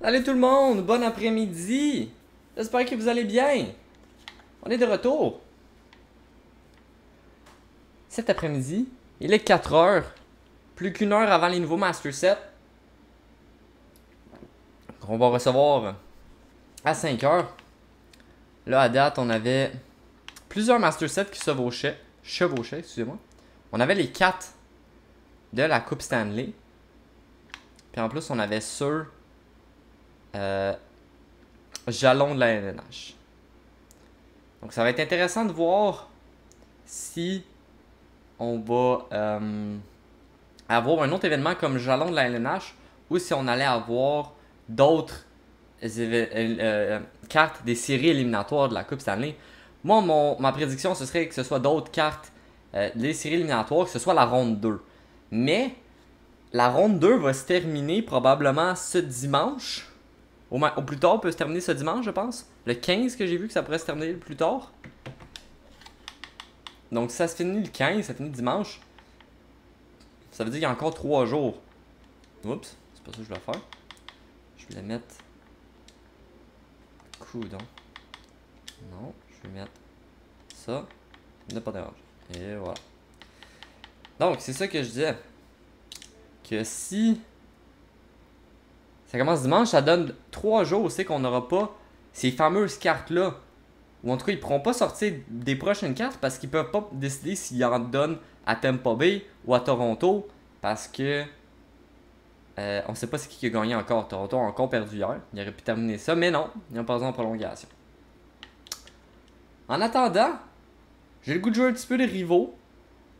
Salut tout le monde, bon après-midi. J'espère que vous allez bien. On est de retour. Cet après-midi, il est 4 heures. Plus qu'une heure avant les nouveaux Master Set. On va recevoir à 5 heures. Là, à date, on avait plusieurs Master Sets qui se. Chevauchaient, excusez-moi. On avait les 4 de la Coupe Stanley. Puis en plus, on avait ceux euh, jalon de la NNH. Donc ça va être intéressant de voir si on va euh, avoir un autre événement comme jalon de la LNH ou si on allait avoir d'autres euh, cartes des séries éliminatoires de la Coupe Stanley. Moi, ma prédiction, ce serait que ce soit d'autres cartes des séries éliminatoires, que ce soit la ronde 2. Mais la ronde 2 va se terminer probablement ce dimanche. Au, plus tard, peut se terminer ce dimanche, je pense. Le 15 que j'ai vu que ça pourrait se terminer le plus tard. Donc, ça se finit le 15, ça finit dimanche. Ça veut dire qu'il y a encore 3 jours. Oups, c'est pas ça que je dois faire. Je vais mettre. Coudon. Non, je vais mettre ça. Ne pas déranger. Et voilà. Donc, c'est ça que je disais. Que si ça commence dimanche, ça donne 3 jours aussi qu'on n'aura pas ces fameuses cartes-là. Ou en tout cas, ils pourront pas sortir des prochaines cartes parce qu'ils peuvent pas décider s'ils en donnent à Tampa Bay ou à Toronto. Parce que euh, on sait pas c'est qui qui a gagné encore. Toronto a encore perdu hier. Il aurait pu terminer ça, mais non, ils ont pas en prolongation. En attendant, j'ai le goût de jouer un petit peu de rivaux.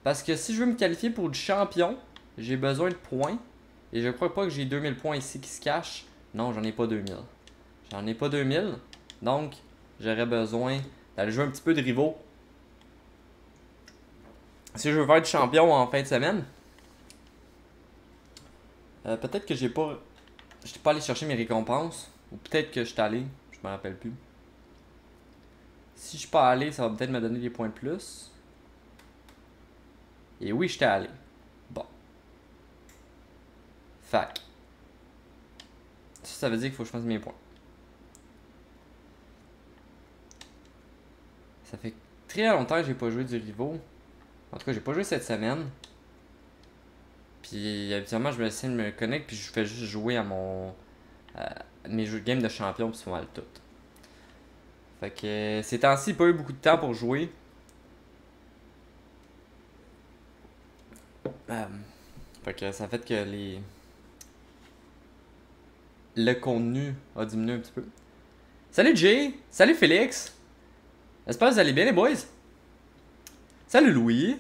Parce que si je veux me qualifier pour du champion, j'ai besoin de points. Et je crois pas que j'ai 2000 points ici qui se cachent. Non, j'en ai pas 2000. J'en ai pas 2000. Donc, j'aurais besoin d'aller jouer un petit peu de rivaux. Si je veux faire du champion en fin de semaine, euh, peut-être que j'ai pas. J'étais pas allé chercher mes récompenses. Ou peut-être que je suis allé. Je me rappelle plus. Si je suis pas allé, ça va peut-être me donner des points de plus. Et oui, j'étais allé. Fac. Ça, ça veut dire qu'il faut que je fasse mes points. Ça fait très longtemps que j'ai pas joué du Rivo. En tout cas, j'ai pas joué cette semaine. Puis habituellement, je me laisse me connecter puis je fais juste jouer à mon mes jeux de game de champion puis c'est mal tout. Fait que ces temps-ci, pas eu beaucoup de temps pour jouer. Euh, fait que ça fait que les le contenu a diminué un petit peu. Salut Jay! Salut Félix! J'espère que vous allez bien les boys? Salut Louis!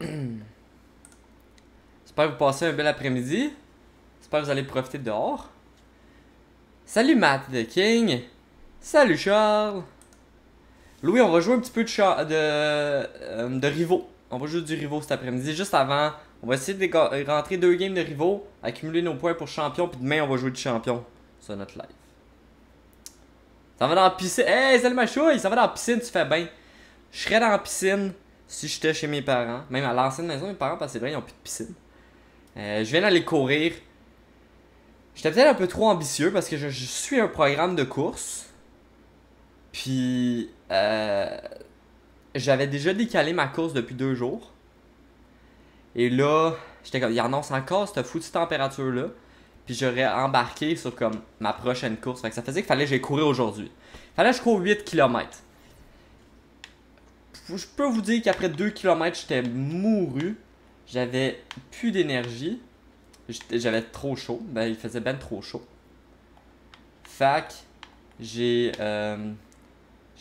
J'espère que vous passez un bel après-midi. J'espère que vous allez profiter dehors. Salut Matt the King! Salut Charles! Louis, on va jouer un petit peu de, de, euh, de rivaux. On va jouer du rivaux cet après-midi, juste avant on va essayer de rentrer deux games de rivaux, accumuler nos points pour champion, puis demain on va jouer du champion sur notre live. Ça va dans la piscine. Hey, salut ma chouille, ça va dans la piscine, tu fais bien. Je serais dans la piscine si j'étais chez mes parents. Même à l'ancienne maison, mes parents, parce que vrai, ils n'ont plus de piscine. Euh, je viens d'aller courir. J'étais peut-être un peu trop ambitieux parce que je, suis un programme de course. Puis, euh, j'avais déjà décalé ma course depuis deux jours. Et là, j'étais comme, il annonce encore cette foutue température-là. Puis j'aurais embarqué sur comme ma prochaine course. Fait que ça faisait qu'il fallait que j'aille courir aujourd'hui. Fallait que je cours 8 km. Je peux vous dire qu'après 2 km, j'étais mouru. J'avais plus d'énergie. J'avais trop chaud. Ben, il faisait ben trop chaud. Fac, j'ai. Euh,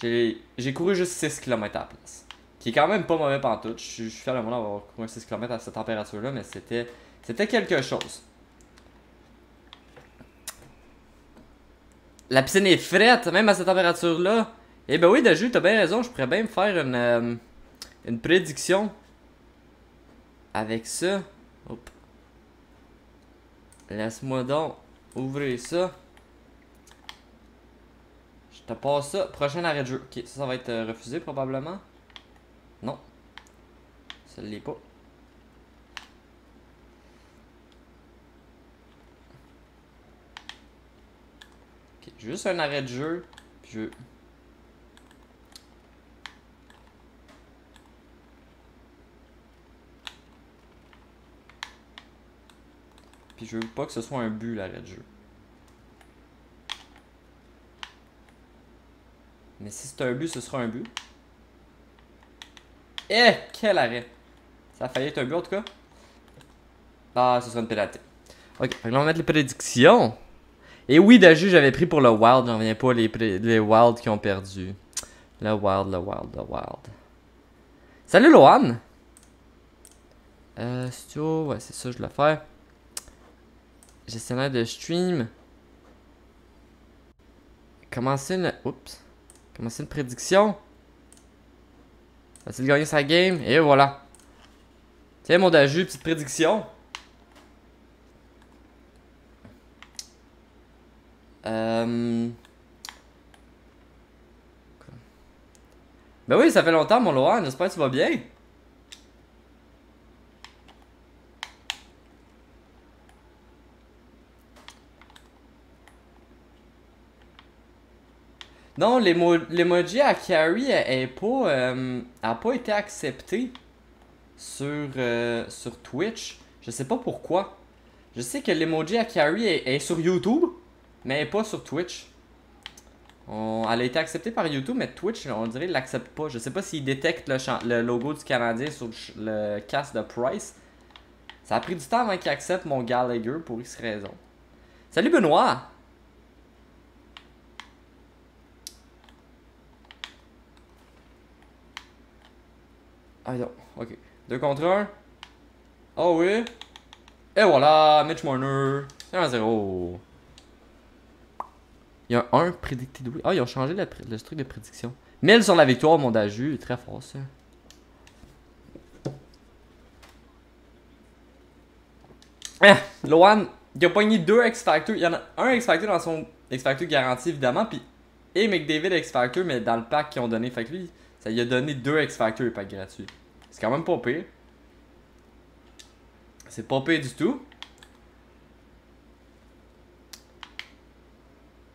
j'ai couru juste 6 km à la place qui est quand même pas mauvais pantoute. Je suis fier de moi d'avoir couru 6 km à cette température-là, mais c'était, c'était quelque chose. La piscine est frette, même à cette température-là. Eh ben oui, Daju, t'as bien raison, je pourrais bien me faire une, euh, une prédiction avec ça. Laisse-moi donc ouvrir ça. Je te passe ça. Prochain arrêt de jeu. Ok, ça, ça va être euh, refusé probablement. Non. Ça ne l'est pas. Juste un arrêt de jeu. Puis je... Puis je veux pas que ce soit un but l'arrêt de jeu. Mais si c'est un but, ce sera un but. Eh, quel arrêt. Ça a failli être un but en tout cas. Ah, ce sera une pénalité. Ok, là on va mettre les prédictions. Et oui, Daju, j'avais pris pour le Wild. J'en reviens pas les, les Wild qui ont perdu. Le Wild, le Wild, le Wild. Salut Lohan! Euh, studio, ouais, c'est ça, je dois faire. Gestionnaire de stream. Commencer une. Oups. Commencer une prédiction. Va-t-il gagner sa game? Et voilà. Tiens, mon Daju, petite prédiction. Euh... Ben oui, ça fait longtemps, mon Laurent. J'espère que tu vas bien. Non, l'emoji à Carrie n'a pas, euh, pas été accepté sur, euh, sur Twitch. Je sais pas pourquoi. Je sais que l'emoji à Carrie est, sur YouTube, mais pas sur Twitch. elle a été acceptée par YouTube, mais Twitch, on dirait l'accepte pas. Je sais pas s'il détecte le, le, logo du Canadien sur le, cast de Price. Ça a pris du temps avant qu'il accepte mon Gallagher pour X raison. Salut Benoît! Ah non, ok. 2 contre 1. Oh oui. Et voilà, Mitch Marner. 1-0. Il y a un prédicté de Ah, ils ont changé le, truc de prédiction. 1000 sur la victoire, mon Daju. Très fort, ça. Eh, Loan, il a pogné deux X-Factor. Il y en a un X-Factor dans son X-Factor garanti, évidemment. Puis, et McDavid X-Factor, mais dans le pack qu'ils ont donné. Fait ça lui a donné deux X-Factor et pack gratuit. C'est quand même pas pire. C'est pas pire du tout.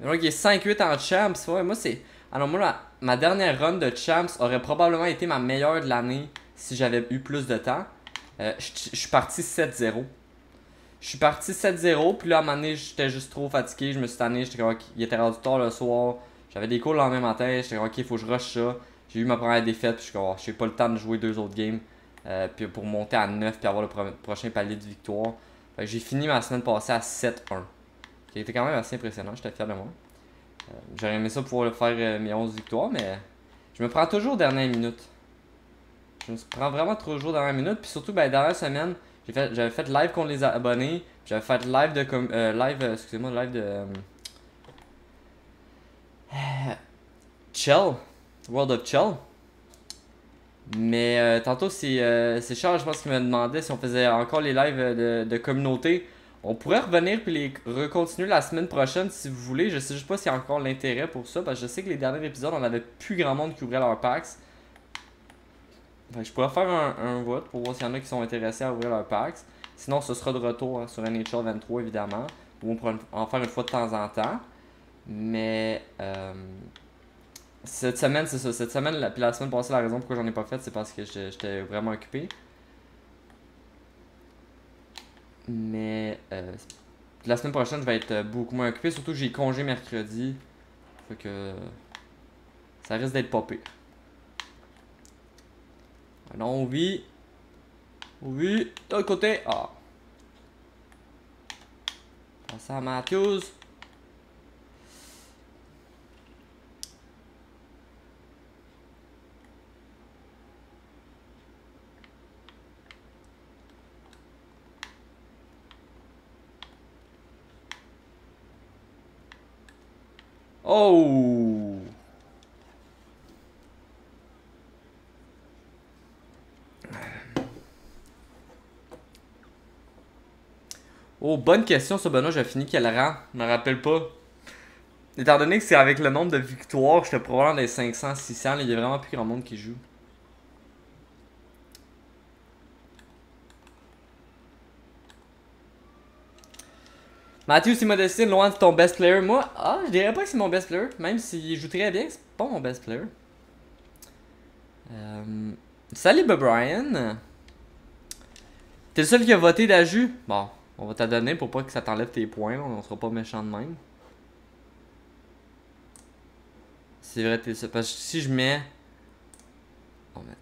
Donc il est 5-8 en champs. Ouais, moi c'est. Alors moi ma dernière run de champs aurait probablement été ma meilleure de l'année si j'avais eu plus de temps. Euh, je suis parti 7-0. Je suis parti 7-0, puis là à un moment donné j'étais juste trop fatigué, je me suis tanné, j'étais comme il était rendu tard le soir, j'avais des cours le lendemain matin, j'étais comme ok faut que je rush ça. J'ai eu ma première défaite, puis je suis oh, j'ai pas le temps de jouer deux autres games. Euh, puis pour monter à 9 puis avoir le prochain palier de victoire. j'ai fini ma semaine passée à 7-1. Qui était quand même assez impressionnant, j'étais fier de moi. Euh, j'aurais aimé ça pouvoir faire euh, mes 11 victoires, mais je me prends toujours dernière minute. Je me prends vraiment toujours dernière minute. Puis surtout, ben, dernière semaine, j'avais fait, live contre les abonnés. J'avais fait live de. comme live, excusez-moi, live de. Chill. World of Chill. Mais euh, tantôt, euh, c'est Charles, je pense, qui me demandait si on faisait encore les lives de, communauté. On pourrait revenir puis les recontinuer la semaine prochaine si vous voulez. Je sais juste pas s'il y a encore l'intérêt pour ça. Parce que je sais que les derniers épisodes, on avait plus grand monde qui ouvrait leurs packs. je pourrais faire un, vote pour voir s'il y en a qui sont intéressés à ouvrir leurs packs. Sinon, ce sera de retour hein, sur NHL 23 évidemment. Ou on pourra en faire une fois de temps en temps. Mais euh, cette semaine, c'est ça. Cette semaine, la, puis la semaine passée, la raison pourquoi j'en ai pas fait, c'est parce que j'étais vraiment occupé. Mais euh, la semaine prochaine, je vais être beaucoup moins occupé. Surtout que j'ai congé mercredi. Fait que ça risque d'être pas pire. Alors, oui. Oui. De l'autre côté. Ah. Passe à Matthews. Oh! Oh, bonne question, ça, Benoît. J'ai fini quel rang Je me rappelle pas. Étant donné que c'est avec le nombre de victoires, j'étais probablement des 500, 600. il y a vraiment plus grand monde qui joue. Matthew, si Modestine, loin de ton best player. Moi, ah, je dirais pas que c'est mon best player. Même s'il joue très bien, c'est pas mon best player. Euh, salut, Bob Brian. T'es le seul qui a voté d'Aju? Bon, on va t'adonner pour pas que ça t'enlève tes points. On sera pas méchant de même. C'est vrai, t'es seul. Parce que si je mets. On va.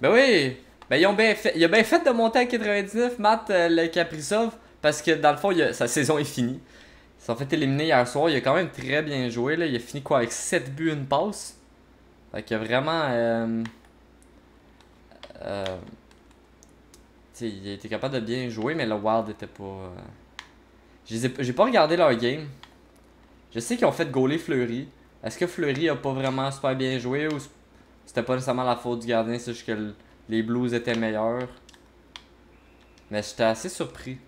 Ben oui! Ben ils ont bien fait. Il a bien fait de monter à 99, Matt, euh, le Kaprizov. Parce que dans le fond, sa saison est finie. Ils sont fait éliminer hier soir. Il a quand même très bien joué. Là. Il a fini quoi avec 7 buts, une passe. Fait a vraiment. Euh, euh, il a été capable de bien jouer, mais le Wild était pas. euh, J'ai pas regardé leur game. Je sais qu'ils ont fait gauler Fleury. Est-ce que Fleury a pas vraiment super bien joué ou c'était pas nécessairement la faute du gardien, c'est juste que le- les Blues étaient meilleurs? Mais j'étais assez surpris.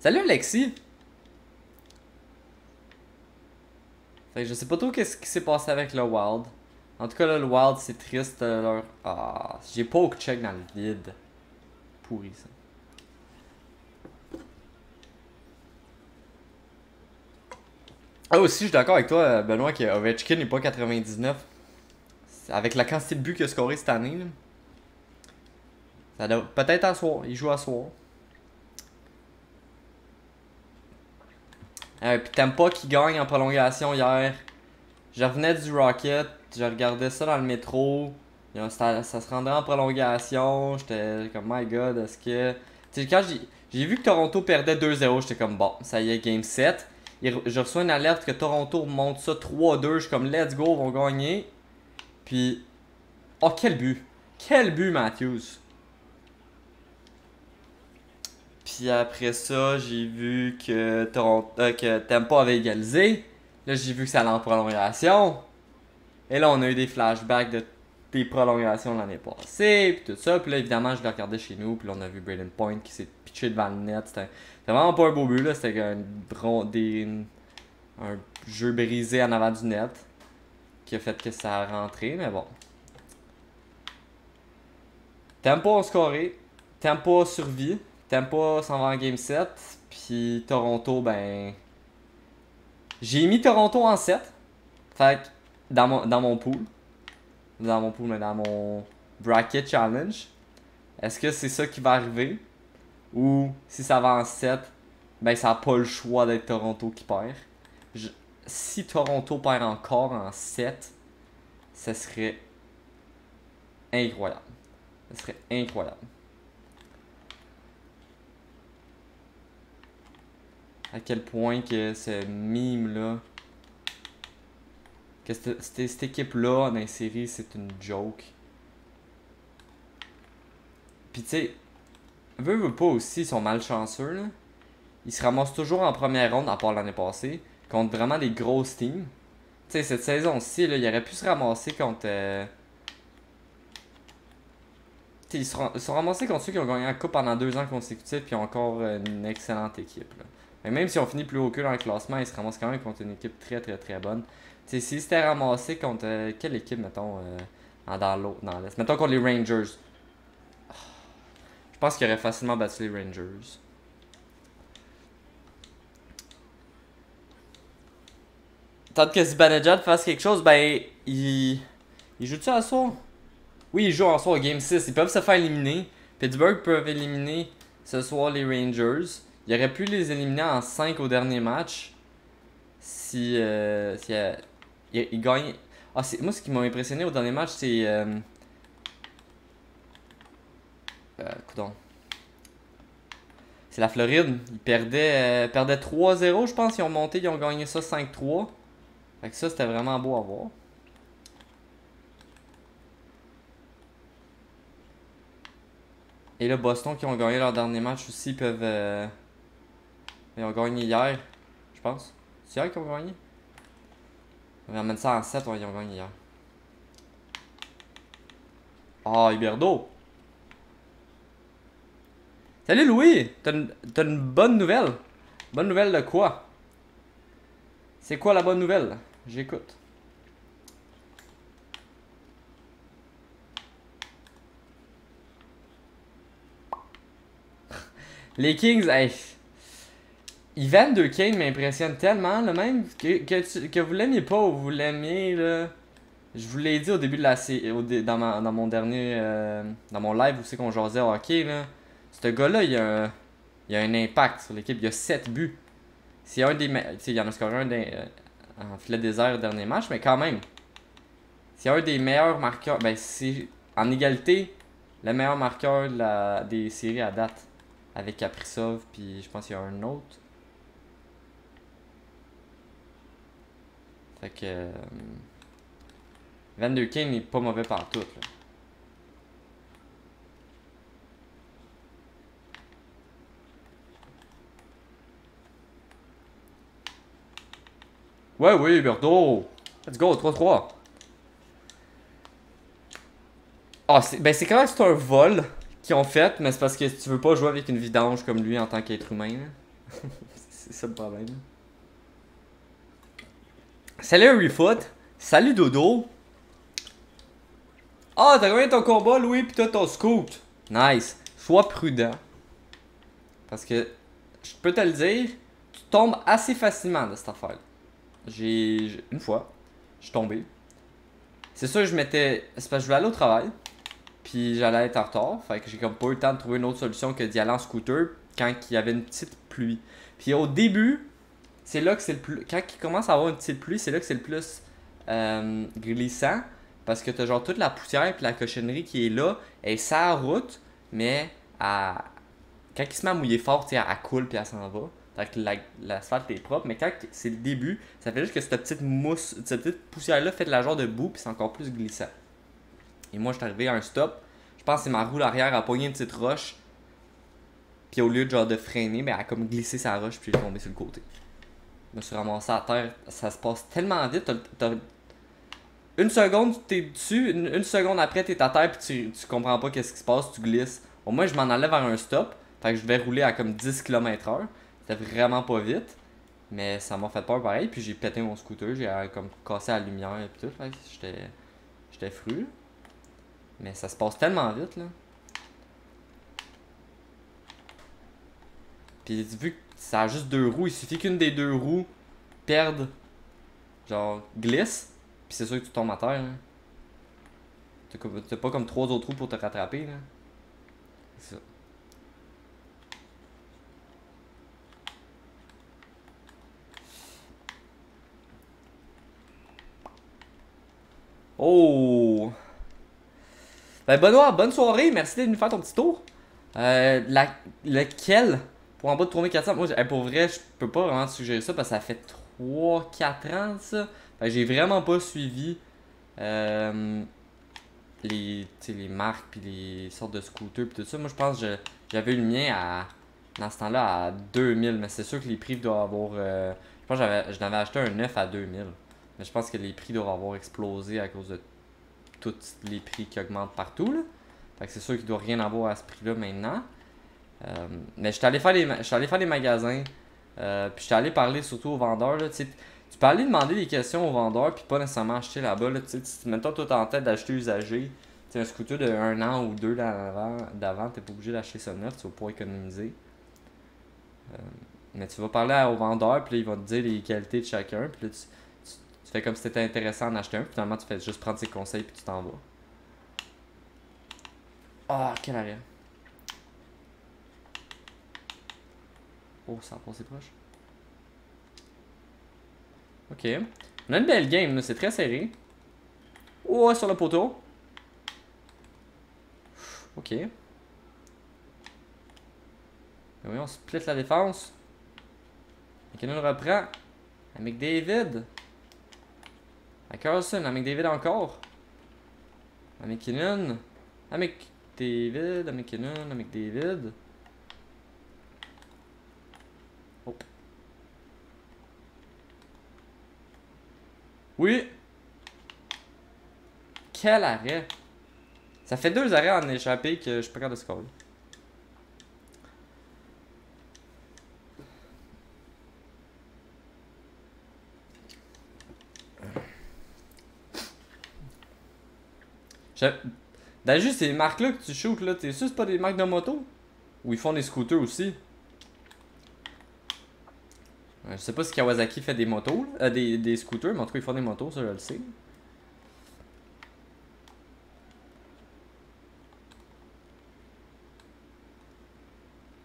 Salut Alexis! Fait que je sais pas trop qu'est-ce qui s'est passé avec le Wild. En tout cas, là, le Wild, c'est triste. euh, leur... Ah, j'ai pas au check dans le vide. Pourri ça. Ah aussi, je suis d'accord avec toi, Benoît, que Ovechkin n'est pas 99. C'est- Avec la quantité de buts qu'il a scoré cette année, là. Ça. Peut-être à soir. Il joue à soir. Euh, puis t'aimes pas qu'il gagne en prolongation hier. Je revenais du Rocket, je regardais ça dans le métro. Ça, se rendait en prolongation. J'étais comme, my god, est-ce que. Tu sais, quand j'ai vu que Toronto perdait 2-0, j'étais comme, bon, ça y est, game 7. Je reçois une alerte que Toronto monte ça 3-2. Je suis comme, let's go, vont gagner. Puis. Oh, quel but! Quel but, Matthews! Puis après ça, j'ai vu que Toronto, euh, que Tampa avait égalisé. Là, j'ai vu que ça allait en prolongation. Et là, on a eu des flashbacks de des prolongations l'année passée, puis tout ça. Puis là, évidemment, je l'ai regardé chez nous, puis là, on a vu Braden Point qui s'est pitché devant le net. C'était vraiment pas un beau but, là. C'était un, un jeu brisé en avant du net qui a fait que ça a rentré, mais bon. Tampa a scoré. Tampa a survie. Tampa s'en va en game 7. Puis Toronto, ben. J'ai mis Toronto en 7. Fait dans mon, dans mon pool. Dans mon pool, mais dans mon bracket challenge. Est-ce que c'est ça qui va arriver? Ou si ça va en 7, ben ça n'a pas le choix d'être Toronto qui perd. Si Toronto perd encore en 7, ce serait incroyable. Ce serait incroyable. à quel point que ce mime là que cette, cette- cette équipe là dans les séries c'est une joke puis tu sais veut, veut pas aussi ils sont malchanceux là ils se ramassent toujours en première ronde à part l'année passée contre vraiment des grosses teams tu sais cette saison-ci là il aurait pu se ramasser contre euh, ils se, ils sont ramassés contre ceux qui ont gagné la coupe pendant deux ans consécutifs puis encore une excellente équipe. Mais même si on finit plus haut que dans le classement, ils se ramassent quand même contre une équipe très très très bonne. S'ils s'étaient ramassés contre euh, quelle équipe, mettons, euh, dans l'autre, dans l'Est? Mettons contre les Rangers. Je pense qu'ils auraient facilement battu les Rangers. Tant que Zibanejad fasse quelque chose, ben, il. Il joue-tu à soir? Oui, il joue en soir au Game 6. Ils peuvent se faire éliminer. Pittsburgh peuvent éliminer ce soir les Rangers. Il aurait pu les éliminer en 5 au dernier match. Si. Euh, si euh, il, gagne. Ah, moi, ce qui m'a impressionné au dernier match, c'est. Euh, euh, coudonc. C'est la Floride. Ils perdaient, euh, perdaient 3-0, je pense. Ils ont monté, ils ont gagné ça 5-3. Fait que ça, c'était vraiment beau à voir. Et là, Boston qui ont gagné leur dernier match aussi peuvent. euh, Ils ont gagné hier, je pense. C'est hier qu'ils ont gagné? On ramène ça en 7, ouais, ils ont gagné hier. Ah, Huberdo Salut Louis, t'as une, bonne nouvelle. Bonne nouvelle de quoi? C'est quoi la bonne nouvelle? J'écoute. Les Kings, hey. Ivan de Kane m'impressionne tellement, le même que, que, tu, que vous l'aimiez pas ou vous l'aimiez, là. Je vous l'ai dit au début de la série, dans, dans mon dernier, euh, dans mon live où c'est qu'on jasait au hockey, là ce gars-là, il a, un, il a un impact sur l'équipe. Il a 7 buts. C'est un des. il y en a scoré un des- euh, en filet désert dernier match, mais quand même. C'est un des meilleurs marqueurs. Ben, c'est en égalité le meilleur marqueur des séries à date. Avec Kaprizov, puis je pense qu'il y a un autre. Fait que. Euh, Van der Kane n'est pas mauvais partout. Ouais, oui, Berto. Let's go, 3-3. Ah, c'est- ben c'est quand même c'est un vol qu'ils ont fait, mais c'est parce que tu veux pas jouer avec une vidange comme lui en tant qu'être humain. c'est ça le problème. Salut Refoot. Salut Dodo. Ah, t'as gagné ton combat, Louis, pis toi ton scoot. Nice. Sois prudent. Parce que, je peux te le dire, tu tombes assez facilement de cette affaire. J'ai- Une fois, je suis tombé. C'est sûr, je m'étais. C'est parce que je voulais aller au travail. Puis j'allais être en retard. Fait que j'ai comme pas eu le temps de trouver une autre solution que d'y aller en scooter quand il y avait une petite pluie. Puis au début, c'est là que c'est le plus. Quand il commence à avoir une petite pluie, c'est là que c'est le plus euh, glissant. Parce que t'as genre toute la poussière puis la cochonnerie qui est là. Elle est la route, mais à... quand il se met à mouiller fort, sais, elle coule puis elle s'en va. Fait que la- l'asphalte est propre, mais quand c'est le début, ça fait juste que cette petite mousse, cette petite poussière-là fait de la genre de boue puis c'est encore plus glissant. Et moi, je suis arrivé à un stop. Je pense que c'est ma roue arrière a pogné une petite roche. Puis au lieu de genre de freiner, ben, elle a comme glissé sa roche puis j'ai tombé sur le côté. Je me suis ramassé à terre. Ça se passe tellement vite. Une seconde, t'es dessus. Une, seconde après, t'es à terre puis tu, tu comprends pas qu'est-ce qui se passe. Tu glisses. Au moins, je m'en allais vers un stop. Fait que je devais rouler à comme 10 km/h. C'était vraiment pas vite. Mais ça m'a fait peur pareil. Puis j'ai pété mon scooter. J'ai euh, comme cassé la lumière et tout. J'étais. J'étais fru. Mais ça se passe tellement vite là. Puis vu que ça a juste deux roues, il suffit qu'une des deux roues perde, genre glisse, puis c'est sûr que tu tombes à terre. hein. T'as pas comme trois autres roues pour te rattraper là. C'est ça. Oh! Ben Benoît, bonne soirée, merci d'être venu faire ton petit tour. Euh, lequel? Pour en bas de 3400 Moi, pour vrai, je peux pas vraiment te suggérer ça parce que ça fait 3-4 ans ça. J'ai vraiment pas suivi euh, les, les marques puis les sortes de scooters puis tout ça. Moi, je pense que j'avais eu le mien à, dans ce temps-là à 2000, mais c'est sûr que les prix doivent avoir. euh, je pense que j'avais, je n'avais acheté un 9 à 2000. Mais je pense que les prix doivent avoir explosé à cause de tous les prix qui augmentent partout. Là. Fait que c'est sûr qu'il doit rien avoir à ce prix-là maintenant. Euh, mais je suis allé faire j'étais allé faire des magasins. euh, puis j'étais allé parler surtout aux vendeurs. Là, tu peux aller demander des questions aux vendeurs puis pas nécessairement acheter là-bas. Là, tu sais, si mettons toi t'as en tête d'acheter usagé. Tu sais, un scooter de un an ou deux d'avant, t'es pas obligé d'acheter ça neuf, tu vas pas économiser. Euh, mais tu vas parler à- au vendeur, puis là, il va te dire les qualités de chacun, puis là, tu, tu, fais comme si c'était intéressant d'en acheter un, puis finalement, tu fais juste prendre ses conseils, puis tu t'en vas. Ah, quel arrêt. Oh, ça a passé proche. Ok. On a une belle game, c'est très serré. Oh, sur le poteau. Ok. Et oui, on split la défense. McKinnon reprend. À McDavid. À Carlson. À McDavid encore. À McKinnon. À McDavid. À McKinnon. À McDavid. Oh. Oui. Quel arrêt. Ça fait deux arrêts en échappé que je suis pas capable de. D'ailleurs, ces marques-là que tu shoots, là, t'es sûr c'est pas des marques de moto? Ou ils font des scooters aussi? Euh, je sais pas si Kawasaki fait des motos, euh, des, des scooters, mais en tout cas ils font des motos, ça je le sais.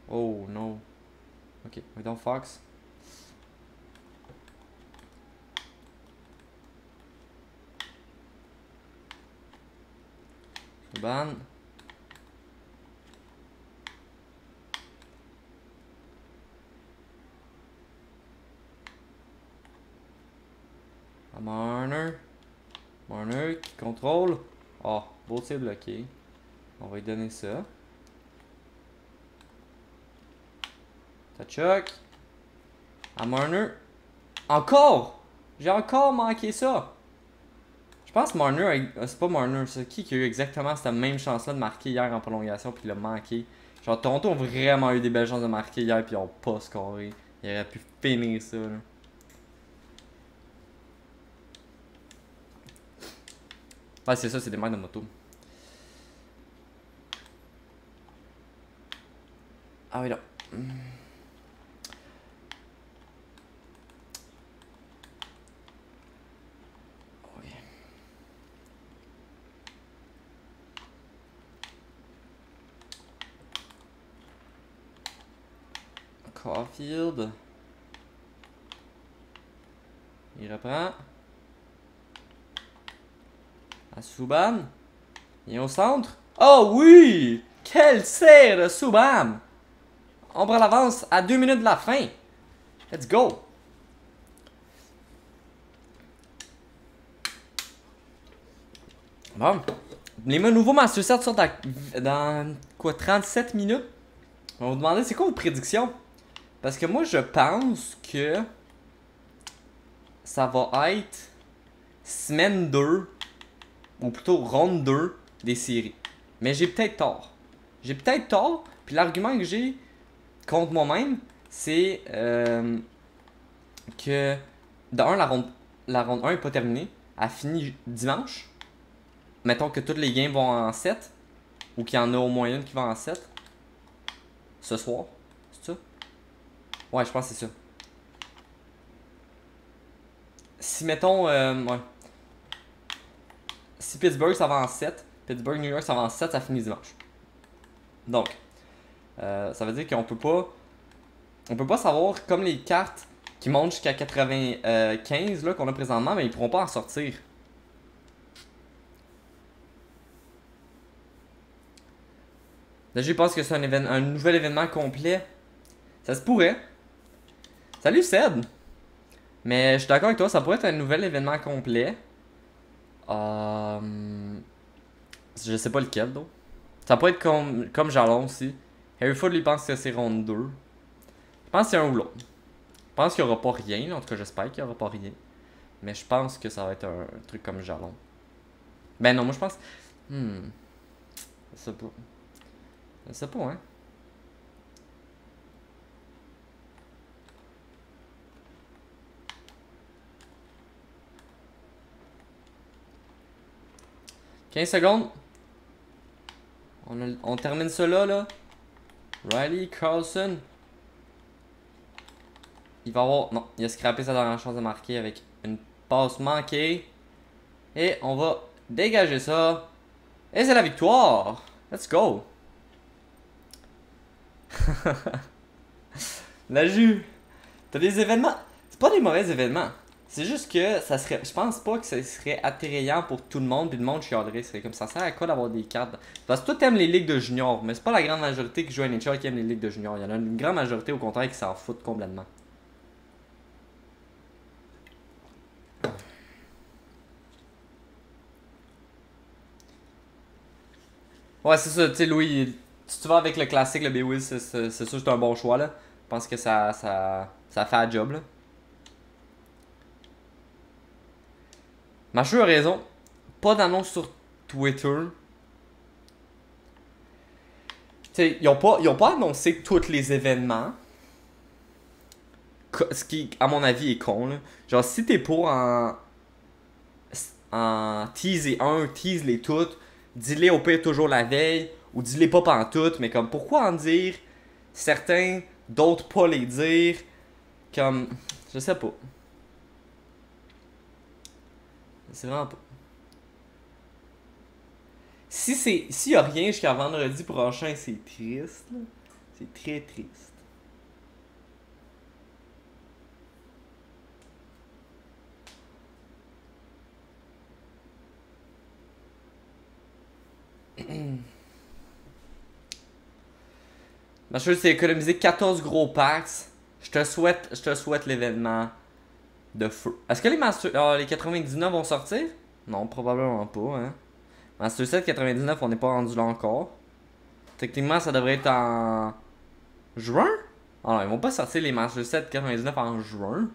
Oh non. Ok, mettons Fox. Ban. À qui contrôle. Ah, beau tir bloqué. On va lui donner ça. Tachuk. À Marner. Encore! J'ai encore manqué ça. Je pense que Marner, euh, c'est pas Marner, c'est qui qui a eu exactement cette même chance-là de marquer hier en prolongation puis il a manqué? Genre Toronto ont vraiment eu des belles chances de marquer hier puis ils ont pas scoré. Il aurait pu finir ça. Là. C'est ça, c'est des marques de moto. Ah oui, là. Caulfield. Il reprend. À Subban. Il est au centre. Oh oui! Quel serre de Subban! On prend l'avance à deux minutes de la fin. Let's go! Bon. Les nouveaux Master Set sortent dans, dans quoi 37 minutes? On va vous demander c'est quoi vos prédictions? Parce que moi je pense que ça va être semaine 2 ou plutôt ronde 2 des séries. Mais j'ai peut-être tort. J'ai peut-être tort, puis l'argument que j'ai contre moi-même, c'est euh, que de un, la ronde, la ronde 1 n'est pas terminée. Elle finit dimanche. Mettons que toutes les games vont en 7. Ou qu'il y en a au moins une qui va en 7. Ce soir. Ouais, je pense que c'est ça. Si mettons. euh, ouais. Si Pittsburgh ça va en 7, Pittsburgh, New York ça va en 7, ça finit dimanche. Donc, euh, ça veut dire qu'on peut pas. On peut pas savoir comme les cartes qui montent jusqu'à 95 là qu'on a présentement, mais ils pourront pas en sortir. Là, je pense que c'est un, un nouvel événement complet. Ça se pourrait. Salut Ced! Mais je suis d'accord avec toi, ça pourrait être un nouvel événement complet. Euh... Je sais pas lequel, donc. Ça pourrait être comme, comme Jalon aussi. Harryfoot lui pense que c'est ronde 2. Je pense que c'est un ou l'autre. Je pense qu'il y aura pas rien, en tout cas j'espère qu'il y aura pas rien. Mais je pense que ça va être un, truc comme Jalon. Ben non, moi je pense. Hmm. Je sais pas. Je sais pas, hein. « 15 secondes. On, termine là, là. Riley Carlson. Il va avoir... Non, il a scrappé sa dernière chance de marquer avec une passe manquée. Et on va dégager ça. Et c'est la victoire. Let's go. la jus. T'as des événements? C'est pas des mauvais événements. C'est juste que ça serait. Je pense pas que ça serait attrayant pour tout le monde. Puis le monde chialerait. C'est comme ça. Sert à quoi d'avoir des cartes? Parce que toi t'aimes les ligues de juniors. Mais c'est pas la grande majorité qui joue à NHL qui aime les ligues de juniors. Il y en a une grande majorité au contraire qui s'en foutent complètement. Ouais, c'est ça, tu sais, Louis, si tu vas avec le classique, le B-Will, c'est sûr que c'est un bon choix, là. Je pense que ça, ça, ça fait la job, là. Machou a raison. Pas d'annonce sur Twitter. Tu sais, ils ont pas, annoncé tous les événements. Ce qui, à mon avis, est con, là. Genre, si t'es pour en. en teaser un, tease les toutes, dis-les au pire toujours la veille, ou dis-les pas pantoute, mais comme pourquoi en dire? Certains, d'autres pas les dire, comme Je sais pas. C'est vraiment pas. Si c'est s'il y a rien jusqu'à vendredi prochain, c'est triste. C'est très triste. Ma chose, c'est économiser 14 gros packs. Je te souhaite, je te souhaite l'événement de feu. Est-ce que les Master, ah, les 99 vont sortir? Non, probablement pas. Hein. Master 7 99, on n'est pas rendu là encore. Techniquement, ça devrait être en juin? Ah non, ils vont pas sortir les Master 7 99 en juin.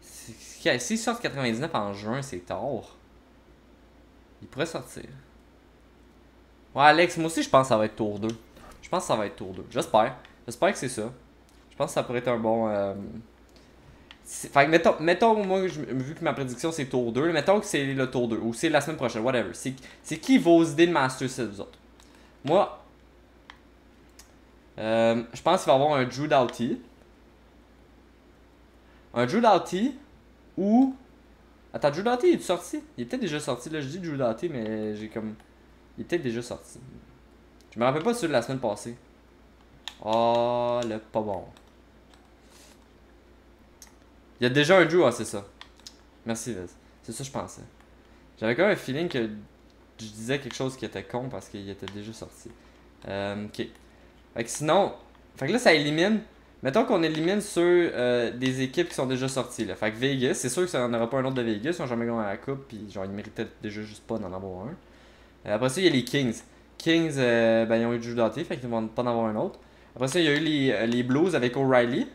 Si- S'ils sortent 99 en juin, c'est tard. Ils pourraient sortir. Ouais, Alex, moi aussi, je pense que ça va être tour 2. Je pense que ça va être tour 2. J'espère. J'espère que c'est ça. Je pense que ça pourrait être un bon. euh, c'est- Fait que mettons, mettons, moi, vu que ma prédiction c'est tour 2, mettons que c'est le tour 2 ou c'est la semaine prochaine, whatever. C'est c'est qui vos idées de Master 7 vous autres? Moi, euh, je pense qu'il va y avoir un Drew Doughty. Un Drew Doughty ou. Attends, Drew Doughty, il est sorti? Il est peut-être déjà sorti. Là, je dis Drew Doughty, mais j'ai comme. Il peut-être déjà sorti. Je me rappelle pas celui de la semaine passée. Oh, le pas bon. Il y a déjà un Drew, ah, c'est ça. Merci, Vez. C'est ça que je pensais. J'avais quand même un feeling que je disais quelque chose qui était con parce qu'il était déjà sorti. Euh, ok. Fait que sinon. Fait que là, ça élimine. Mettons qu'on élimine ceux euh, des équipes qui sont déjà sorties. Fait que Vegas, c'est sûr que ça n'en aura pas un autre de Vegas. Ils ont jamais gagné la coupe. Puis genre, ils méritaient déjà juste pas d'en avoir un. Euh, après ça, il y a les Kings. Kings, euh, ben, ils ont eu Drew Doughty, fait qu'ils vont pas en avoir un autre. Après ça, il y a eu les, euh, Blues avec O'Reilly.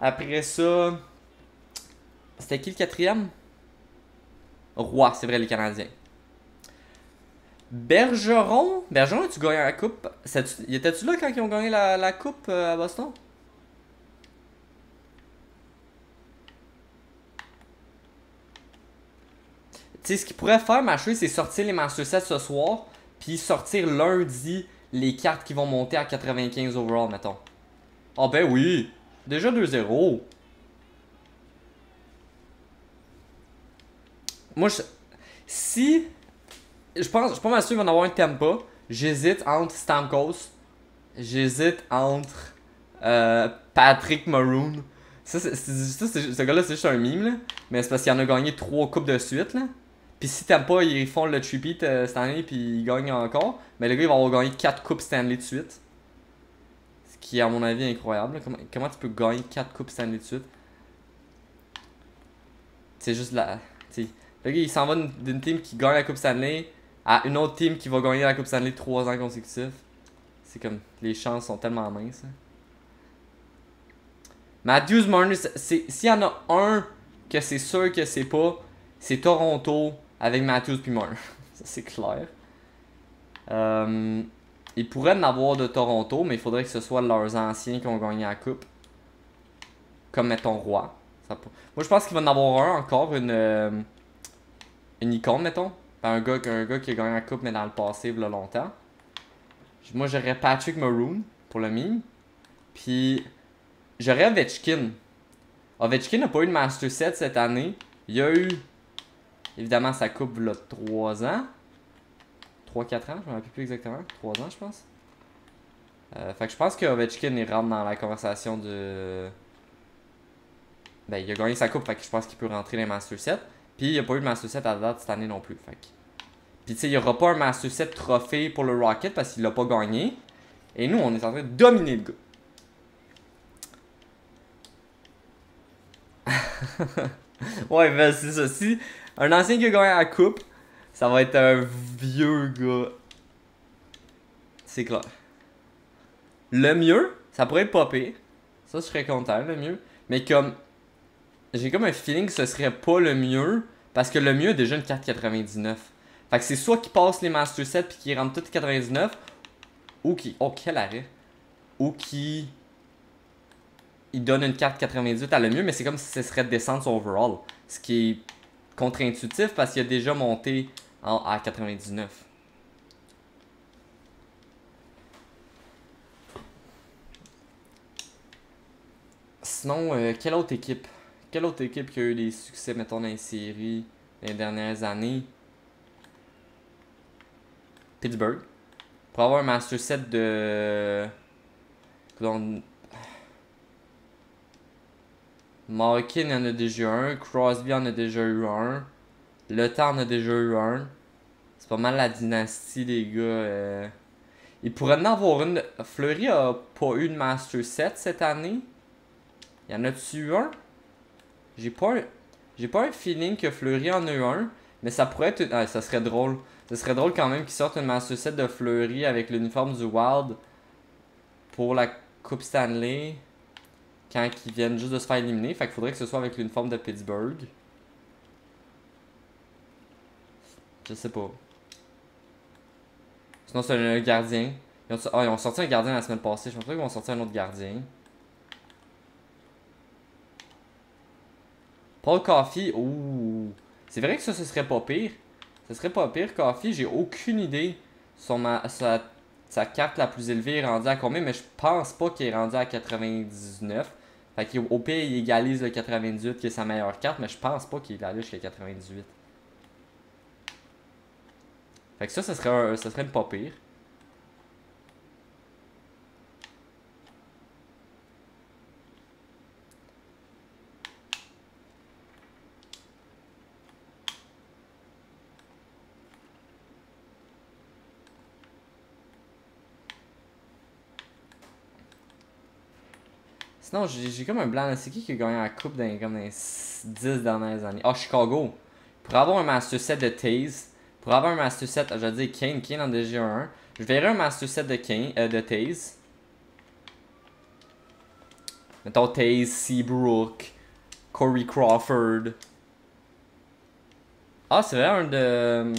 Après ça, c'était qui le quatrième? Roi, c'est vrai, les Canadiens. Bergeron, Bergeron, tu gagné la coupe? Y étais-tu là quand ils ont gagné la, coupe à Boston? Sais, ce qu'ils pourraient faire, ma chérie, c'est sortir les Master 7 ce soir, puis sortir lundi les cartes qui vont monter à 95 overall, mettons. Ah ben oui, déjà 2-0. Moi, je... si... Je pense, je suis pas mal sûr qu'il va en avoir un Tampa. J'hésite entre Stamkos. J'hésite entre euh, Patrick Maroon. Ça, c'est, ce gars-là, c'est juste un mime, là. Mais c'est parce qu'il en a gagné 3 coupes de suite, là. Puis si Tampa, ils font le tripit euh, cette année, puis ils gagnent encore, mais le gars, il va avoir gagné 4 coupes Stanley de suite. Ce qui est, à mon avis, incroyable. Comment, comment tu peux gagner 4 coupes Stanley de suite? C'est juste la. le gars, il s'en va d'une- team qui gagne la Coupe Stanley à une autre team qui va gagner la Coupe Stanley 3 ans consécutifs. C'est comme. Les chances sont tellement minces. hein. Matthews Marner, s'il y en a un que c'est sûr que c'est pas, c'est Toronto avec Matthews puis Marner. Ça, c'est clair. Euh, ils pourraient en avoir de Toronto, mais il faudrait que ce soit leurs anciens qui ont gagné la Coupe. Comme, mettons, Roi. Moi, je pense qu'il va en avoir un encore, une, euh, une icône, mettons. Un gars, gars qui a gagné la Coupe, mais dans le passé, il y a longtemps. Moi, j'aurais Patrick Maroon pour le meme. Puis, j'aurais Ovechkin. Ovechkin n'a pas eu de Master 7 cette année. Il a eu, évidemment, sa coupe là 3 ans. 3-4 ans, je me rappelle plus exactement. 3 ans, je pense. Euh, fait que je pense que Ovechkin il rentre dans la conversation de. Ben, il a gagné sa coupe, fait que je pense qu'il peut rentrer les Master 7. Puis il n'y a pas eu de Master 7 à date cette année non plus. Fait. Puis tu sais, il n'y aura pas un Master 7 trophée pour le Rocket parce qu'il l'a pas gagné. Et nous, on est en train de dominer le gars. ouais, ben c'est ça. Un ancien qui a gagné la coupe, ça va être un vieux gars. C'est clair. Le mieux, ça pourrait être popé. Ça, je serais content, le mieux. Mais comme. J'ai comme un feeling que ce serait pas le mieux. Parce que le mieux a déjà une carte 99. Fait que c'est soit qu'il passe les Master 7 puis qu'il rentre toutes 99. Ou qui. Oh, quel arrêt. Ou qui. Il donne une carte 98 à le mieux, mais c'est comme si ce serait de descendre son overall. Ce qui est contre-intuitif parce qu'il a déjà monté en, à 99. Sinon, euh, quelle autre équipe? Quelle autre équipe qui a eu des succès, mettons, dans les séries les dernières années? Pittsburgh. Pour avoir un master set de. Euh, Malkin en a déjà un. Crosby en a déjà eu un. Le en a déjà eu un. C'est pas mal la dynastie, les gars. Euh. Il pourrait en avoir une. Fleury a pas eu de Master Set cette année. Y en a-tu eu un? J'ai pas. J'ai pas un feeling que Fleury en a eu un. Mais ça pourrait être. Ah, ça serait drôle. Ce serait drôle quand même qu'il sorte une Master Set de Fleury avec l'uniforme du Wild pour la Coupe Stanley quand ils viennent juste de se faire éliminer. Fait faudrait que ce soit avec l'uniforme de Pittsburgh. Je sais pas. Sinon, c'est un gardien. Ils ah, ils ont sorti un gardien la semaine passée. Je pense pas qu'ils vont sortir un autre gardien. Paul Coffey. Ouh. C'est vrai que ça, ce serait pas pire. Ce serait pas pire, Coffee. J'ai aucune idée sur ma, sa, sa, carte la plus élevée est rendue à combien, mais je pense pas qu'il est rendu à 99. Fait qu'au pire, il égalise le 98 qui est sa meilleure carte, mais je pense pas qu'il allé jusqu'à 98. Fait que ça, ce serait, ça serait pas pire. Sinon, j'ai comme un blanc. C'est qui qui a gagné la coupe dans, comme dans les 10 dernières années? Ah, Chicago. Pour avoir un Master Set de Taze, pour avoir un Master Set, je vais dire Kane, Kane en DG1. Je verrai un Master Set de Kane, euh, de Taze. Mettons Taze, Seabrook, Corey Crawford. Ah, c'est vrai, un de.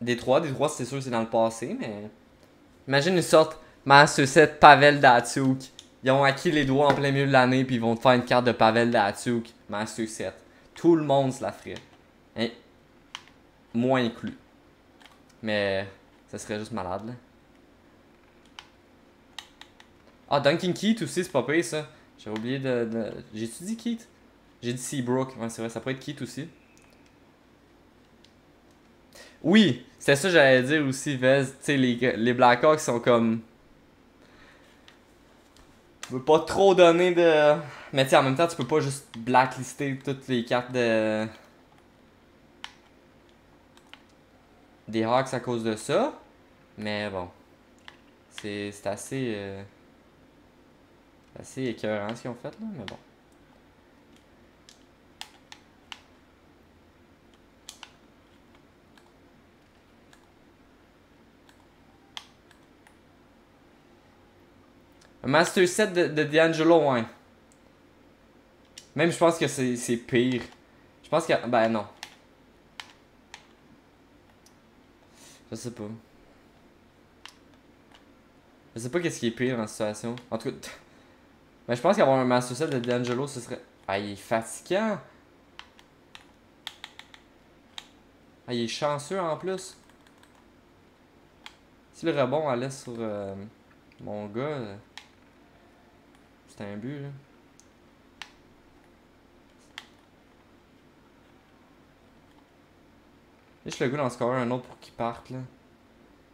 Des trois, des trois, c'est sûr, c'est dans le passé, mais. Imagine une sorte Master Set Pavel Datsuk. Ils ont acquis les droits en plein milieu de l'année, puis ils vont te faire une carte de Pavel Datsuk, Master 7. Tout le monde se la ferait. Hein? Moi inclus. Mais ça serait juste malade, là. Ah, Duncan Keith aussi, c'est pas pire ça. J'ai oublié de. J'ai-tu dit Keith? J'ai dit Seabrook. Ouais, c'est vrai, ça pourrait être Keith aussi. Oui, c'est ça que j'allais dire aussi, Vez. Tu sais, les, les Blackhawks sont comme je veux pas trop donner de. Mais tu en même temps, tu peux pas juste blacklister toutes les cartes de. Des Hawks à cause de ça. Mais bon. C'est assez. Euh... assez écœurant ce qu'ils ont fait là, mais bon. Un Master Set de, de D'Angelo, ouais. Même je pense que c'est pire. Je pense que. Ben non. Je sais pas. Je sais pas qu'est-ce qui est pire dans la situation. En tout cas. Mais je pense qu'avoir un Master Set de D'Angelo, ce serait. Ah, il est fatigant. Ah, il est chanceux en plus. Si le rebond allait sur euh, mon gars. C'est un but, là. Juste le goût d'en scorer un autre pour qu'il parte, là.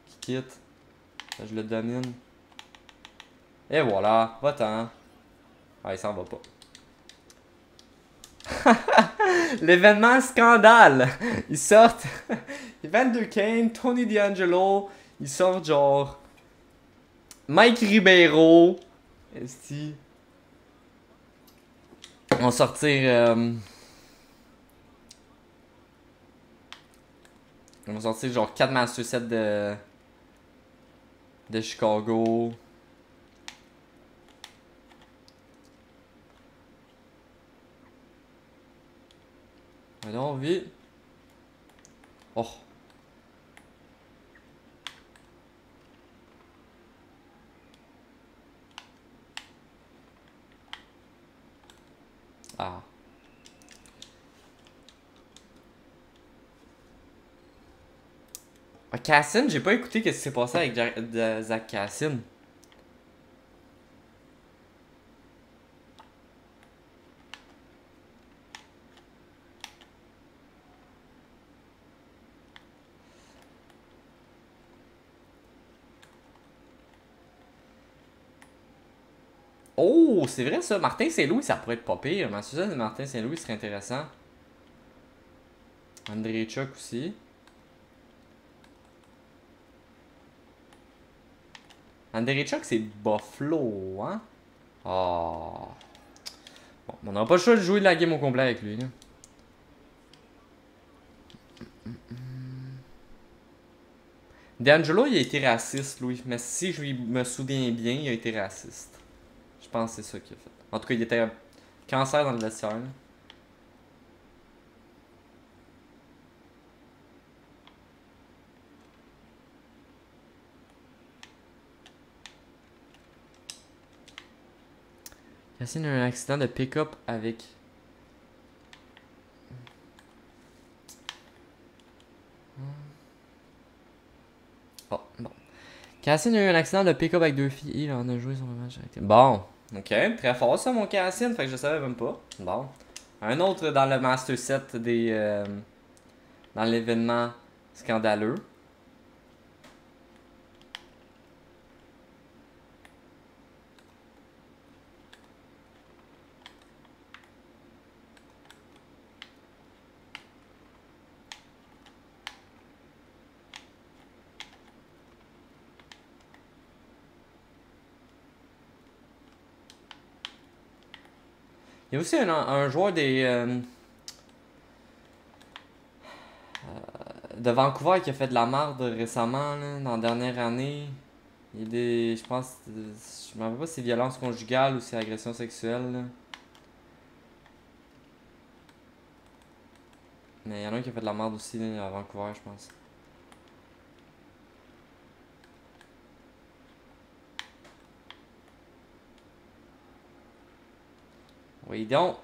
Qu'il quitte. je le domine. Et voilà, va-t'en. Ah, il s'en va pas. L'événement scandale! Ils sortent. de Kane, Tony D'Angelo. Ils sortent genre. Mike Ribeiro. Esti. On va sortir. Euh... On va sortir genre 4 Master Set de. de Chicago. Allons, vite. Oh. Ah, Cassin, j'ai pas écouté ce qui s'est passé avec Zach Cassin. Oh, c'est vrai ça. Martin Saint-Louis, ça pourrait être pas pire. Mais ça, Martin Saint-Louis serait intéressant. André Chuck aussi. André Chuck, c'est Buffalo, hein? Oh. Bon, on n'aura pas le choix de jouer de la game au complet avec lui. D'Angelo, il a été raciste, Louis. Mais si je me souviens bien, il a été raciste. Je pense que c'est ça qu'il a fait. En tout cas, il était cancer dans le vestiaire. Cassine a eu un accident de pick-up avec. Oh, bon. Cassine a eu un accident de pick-up avec deux filles. Il en a joué son match. Bon. Ok, très fort ça, mon Cassine. Fait que je savais même pas. Bon. Un autre dans le Master Set des. Euh, dans l'événement scandaleux. Il y a aussi un, joueur des. Euh, euh, de Vancouver qui a fait de la marde récemment, là, dans la dernière année. Il y a des. Je pense. Je me rappelle pas si c'est violence conjugale ou si c'est agression sexuelle. Mais il y en a un qui a fait de la merde aussi à Vancouver, je pense. Oui donc.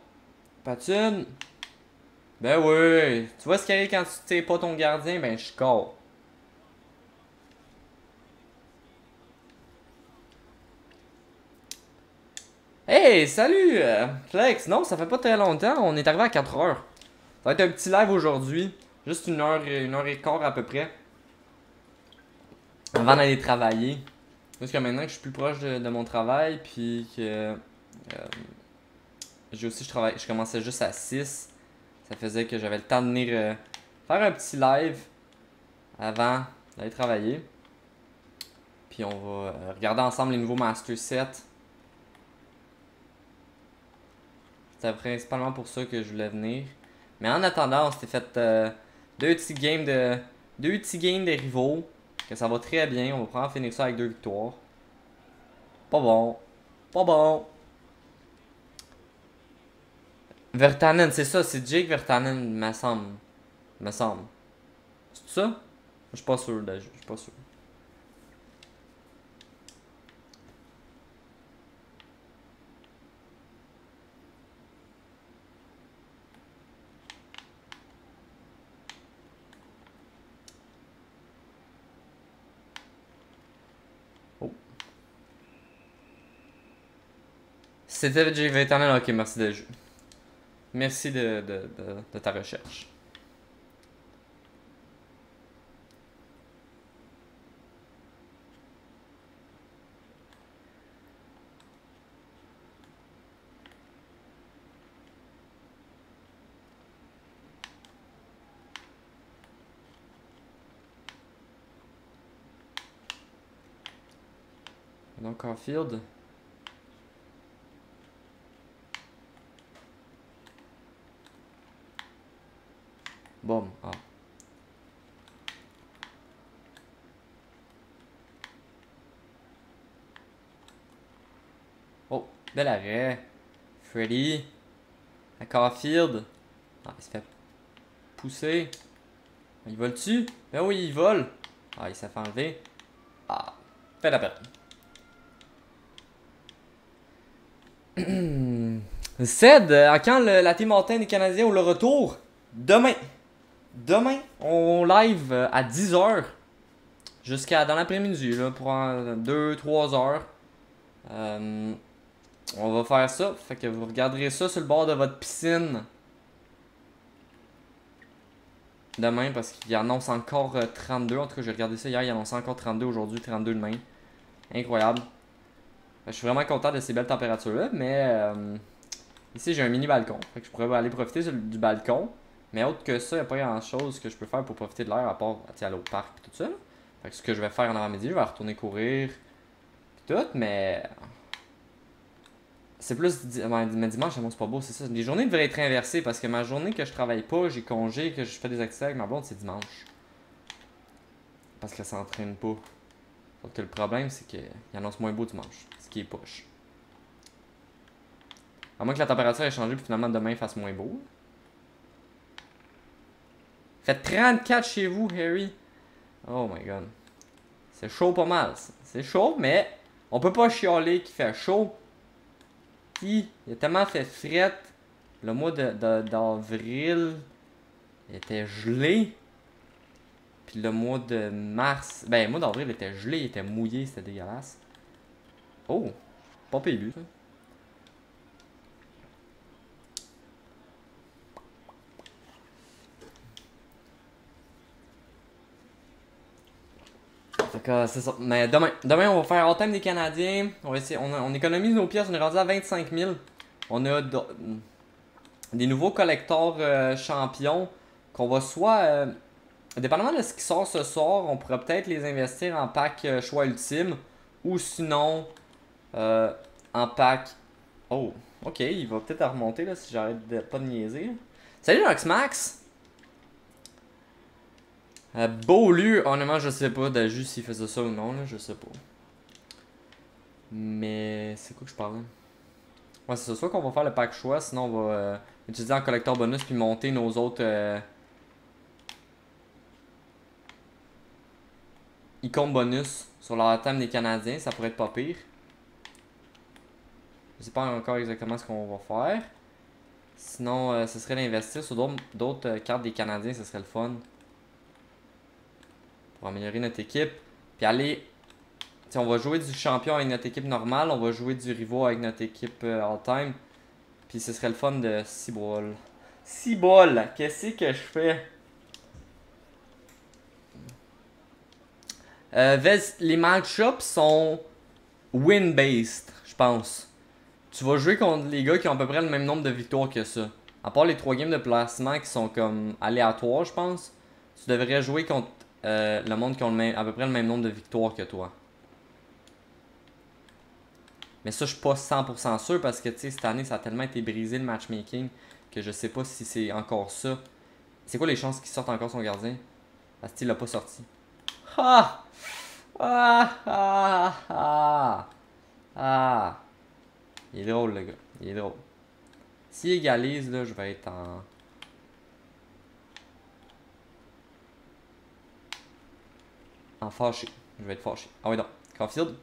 Patune? Ben oui. Tu vois ce qui arrive quand tu tires pas ton gardien? Ben je score. Hey, salut euh, Flex. Non, ça fait pas très longtemps. On est arrivé à 4 heures. Ça va être un petit live aujourd'hui. Juste une heure, une heure et quart à peu près. Avant d'aller travailler. Parce que maintenant que je suis plus proche de, mon travail, puis que... Euh, j'ai aussi, je, je commençais juste à 6. Ça faisait que j'avais le temps de venir euh, faire un petit live avant d'aller travailler. Puis on va euh, regarder ensemble les nouveaux Master Set. C'était principalement pour ça que je voulais venir. Mais en attendant, on s'était fait euh, deux petits games de. Deux petits games de rivaux. Que ça va très bien. On va prendre finir ça avec deux victoires. Pas bon. Pas bon. Vertanen, c'est ça, c'est Jake Vertanen, me semble. Me semble. C'est ça? Je suis pas sûr, je suis pas sûr. Oh. C'était Jake Vertanen, ok, merci déjà. Merci de, de, de, ta recherche. Donc, Caulfield. Ah. Oh, bel arrêt. Freddy. À Carfield. Ah, il se fait pousser. Il vole-tu? Ben oui, il vole. Ah, il s'est fait enlever. Ah, fait la peine. Ced, à quand la team antenne des Canadiens ou le retour? Demain demain, on live euh, à 10h jusqu'à dans l'après-midi, là, pour 2-3 heures. Euh, on va faire ça. Fait que vous regarderez ça sur le bord de votre piscine. Demain, parce qu'il annonce encore 32. Euh, en tout cas, j'ai regardé ça hier. Il annonce encore 32 aujourd'hui, 32 demain. Incroyable. Je suis vraiment content de ces belles températures-là, mais ici j'ai un mini balcon. Fait que je pourrais aller profiter du balcon. Mais autre que ça, il n'y a pas grand chose que je peux faire pour profiter de l'air à part aller au parc et tout ça. Fait que ce que je vais faire en avant-midi, je vais retourner courir et tout, mais. C'est plus. Mais dimanche, c'est pas beau, c'est ça. Les journées devraient être inversées parce que ma journée que je travaille pas, j'ai congé, que je fais des activités avec ma blonde, c'est dimanche. Parce qu'elle s'entraîne pas. Que le problème, c'est qu'il annonce moins beau dimanche. Ce qui est poche. À moins que la température ait changé puis finalement demain fasse moins beau. Fait 34 chez vous, Harry. Oh my god. C'est chaud pas mal. C'est chaud, mais on peut pas chialer qu'il fait chaud. Puis, il a tellement fait fret. Le mois d'avril, il était gelé. Puis le mois de mars, ben, le mois d'avril était gelé, il était mouillé, c'était dégueulasse. Oh, pas payé, ça. c'est ça. Mais demain, demain, on va faire all time des Canadiens. On, va essayer, on, économise nos pièces, on est rendu à 25 000. On a des nouveaux collecteurs euh, champions qu'on va soit. Euh, dépendamment de ce qui sort ce soir, on pourrait peut-être les investir en pack euh, choix ultime. Ou sinon, en pack. Oh, ok, il va peut-être remonter là si j'arrête de pas de niaiser. Salut Max Max! Euh, Beaulieu, honnêtement, je sais pas d'ajus s'il faisait ça ou non, là, je sais pas. Mais c'est quoi que je parlais Ouais, c'est. Soit qu'on va faire le pack choix, sinon on va euh, utiliser un collecteur bonus puis monter nos autres euh, icônes bonus sur la thème des Canadiens. Ça pourrait être pas pire. Je sais pas encore exactement ce qu'on va faire. Sinon, ce serait d'investir sur d'autres cartes des Canadiens, ce serait le fun pour améliorer notre équipe. Puis aller. on va jouer du champion avec notre équipe normale, on va jouer du rivaux avec notre équipe euh, all-time. Puis ce serait le fun de 6 balles. 6 balles, qu'est-ce que je fais? Euh, les match-ups sont win-based, je pense. Tu vas jouer contre les gars qui ont à peu près le même nombre de victoires que ça. À part les 3 games de placement qui sont comme aléatoires, je pense. Tu devrais jouer contre euh, le monde qui a à peu près le même nombre de victoires que toi. Mais ça, je suis pas 100% sûr parce que cette année, ça a tellement été brisé le matchmaking que je sais pas si c'est encore ça. C'est quoi les chances qu'il sorte encore son gardien? Parce qu'il l'a pas sorti. Ah! Ah! Ah! Ah! Ah! Il est drôle, le gars. Il est drôle. S'il égalise, là, je vais être en. En fâché. Je vais être fâché. Ah oui, non. Caulfield.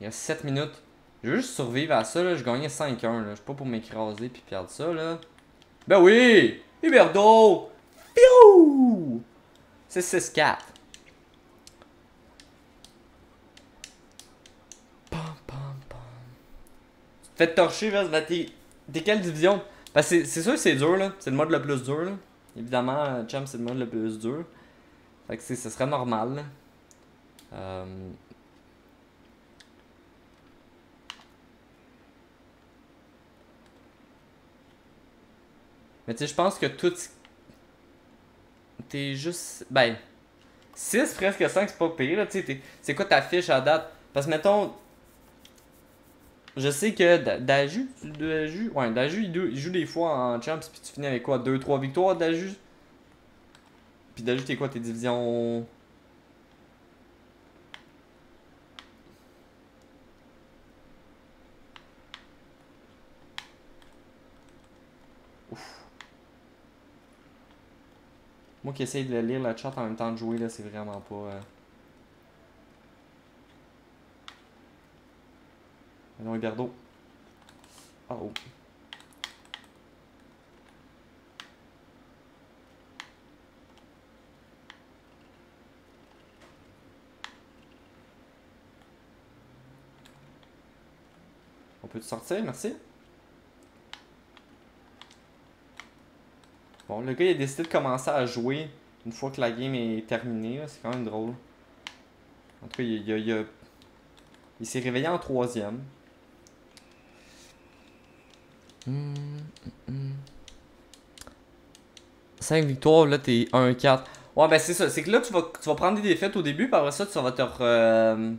Il y a 7 minutes. Je veux juste survivre à ça, là. Je gagnais 5-1, là. Je suis pas pour m'écraser puis perdre ça, là. Ben oui! Huberdo! Piou! C'est 6-4. Pam, torcher, vas t'es... Quelle division? Parce c'est sûr que c'est dur, là. C'est le mode le plus dur, là. Évidemment, euh, Champ, c'est le mode le plus dur. Fait que ce serait normal. Euh... Mais tu sais, je pense que tout. T'es juste. Ben. 6, presque 5, c'est pas pire, là. Tu sais, c'est quoi ta fiche à date? Parce que, mettons. Je sais que Daju, Daju, ouais, Daju, il, joue des fois en champs, puis tu finis avec quoi? 2-3 victoires, Daju? Puis d'ajouter quoi? Tes divisions Ouf. Moi qui essaye de lire la chat en même temps de jouer là, c'est vraiment pas. Euh... Non. Ah oh. On peut sortir, merci. Bon, le gars il a décidé de commencer à jouer une fois que la game est terminée. C'est quand même drôle. En tout cas, il Il s'est réveillé en troisième. 5 victoires, là t'es 1-4. Ouais, ben c'est ça. C'est que là, tu vas, tu vas prendre des défaites au début, par ça, tu vas te re, euh,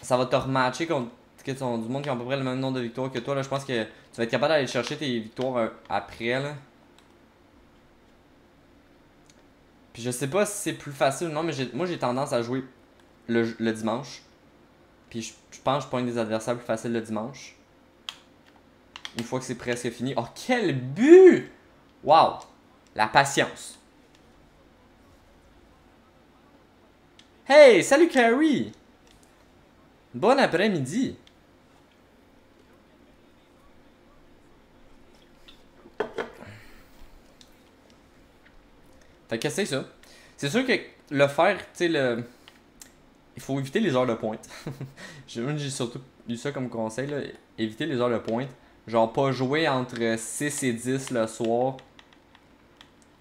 Ça va te rematcher contre que du monde qui a à peu près le même nombre de victoires que toi. Là, je pense que tu vas être capable d'aller chercher tes victoires euh, après. Là. Puis je sais pas si c'est plus facile ou non, mais moi j'ai tendance à jouer le, le dimanche. Puis je, je pense que je pointe des adversaires plus faciles le dimanche. Une fois que c'est presque fini. Oh, quel but! Wow! La patience. Hey, salut Carrie! Bon après-midi! Fait que c'est ça. C'est sûr que le faire, tu sais, le. Il faut éviter les heures de pointe. j'ai surtout eu ça comme conseil, là. Éviter les heures de pointe. Genre, pas jouer entre 6 et 10 le soir.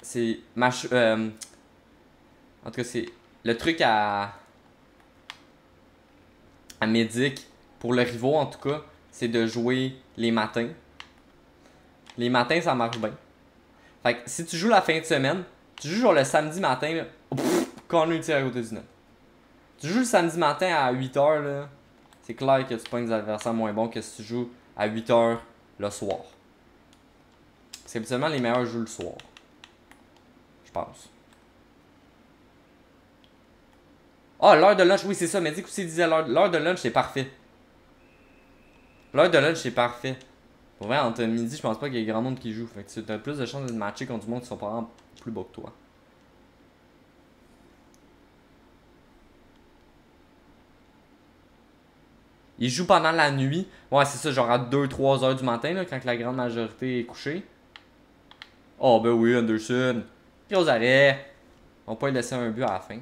C'est. Euh, en tout cas, c'est. Le truc à. À médic, pour le rivaux en tout cas, c'est de jouer les matins. Les matins, ça marche bien. Fait que si tu joues la fin de semaine, tu joues genre le samedi matin, quand on est à côté du net. Tu joues le samedi matin à 8h, là, c'est clair que tu pognes des adversaires moins bons que si tu joues à 8h le soir. C'est habituellement les meilleurs jouent le soir. Je pense. Ah, oh, l'heure de lunch, oui, c'est ça. Mais dis que tu disais l'heure de lunch, c'est parfait. L'heure de lunch, c'est parfait. Pour vrai, entre midi, je pense pas qu'il y ait grand monde qui joue. Fait que tu as plus de chances de matcher contre du monde qui sont pas que toi. Il joue pendant la nuit. Ouais, c'est ça, genre à 2-3 heures du matin, là, quand la grande majorité est couchée. Oh, ben oui, Anderson. Gros arrêt. On peut laisser un but à la fin.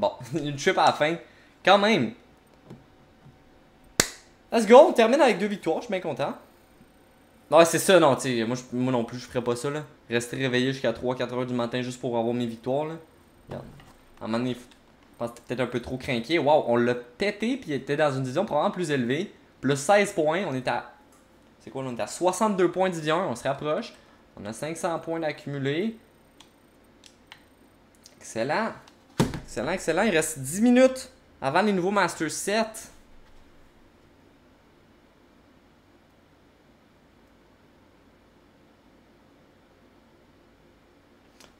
Bon, une chip à la fin. Quand même. Let's go, on termine avec deux victoires, je suis bien content. Ouais, c'est ça, non, tu moi, moi non plus, je ferais pas ça, là. Rester réveillé jusqu'à 3-4 heures du matin juste pour avoir mes victoires, là. Regarde. À un moment donné, je pense que peut-être un peu trop craqué. Waouh, on l'a pété, puis il était dans une division probablement plus élevée. Plus 16 points, on est à. C'est quoi, on est à 62 points division 1, on se rapproche. On a 500 points d'accumulés. Excellent. Excellent, excellent. Il reste 10 minutes avant les nouveaux Master 7.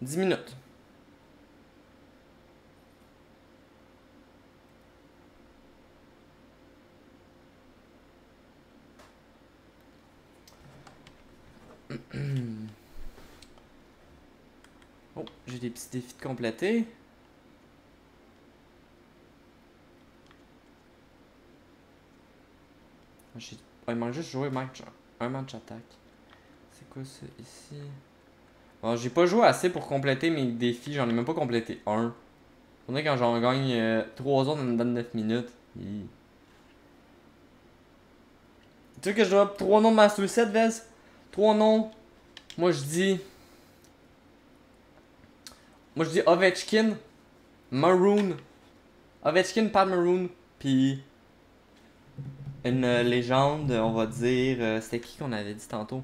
Dix minutes. oh, j'ai des petits défis de compléter. Il manque juste jouer un match attaque. C'est quoi ça ici? Bon, j'ai pas joué assez pour compléter mes défis. J'en ai même pas complété un. Faudrait quand j'en gagne 3 euh, autres dans 9 minutes. Tu sais que je dois 3 noms de Master 7, Vez? 3 noms. Moi je dis. Moi je dis Ovechkin, Maroon. Ovechkin, Pat Maroon, puis une euh, légende, on va dire. Euh, c'était qui qu'on avait dit tantôt?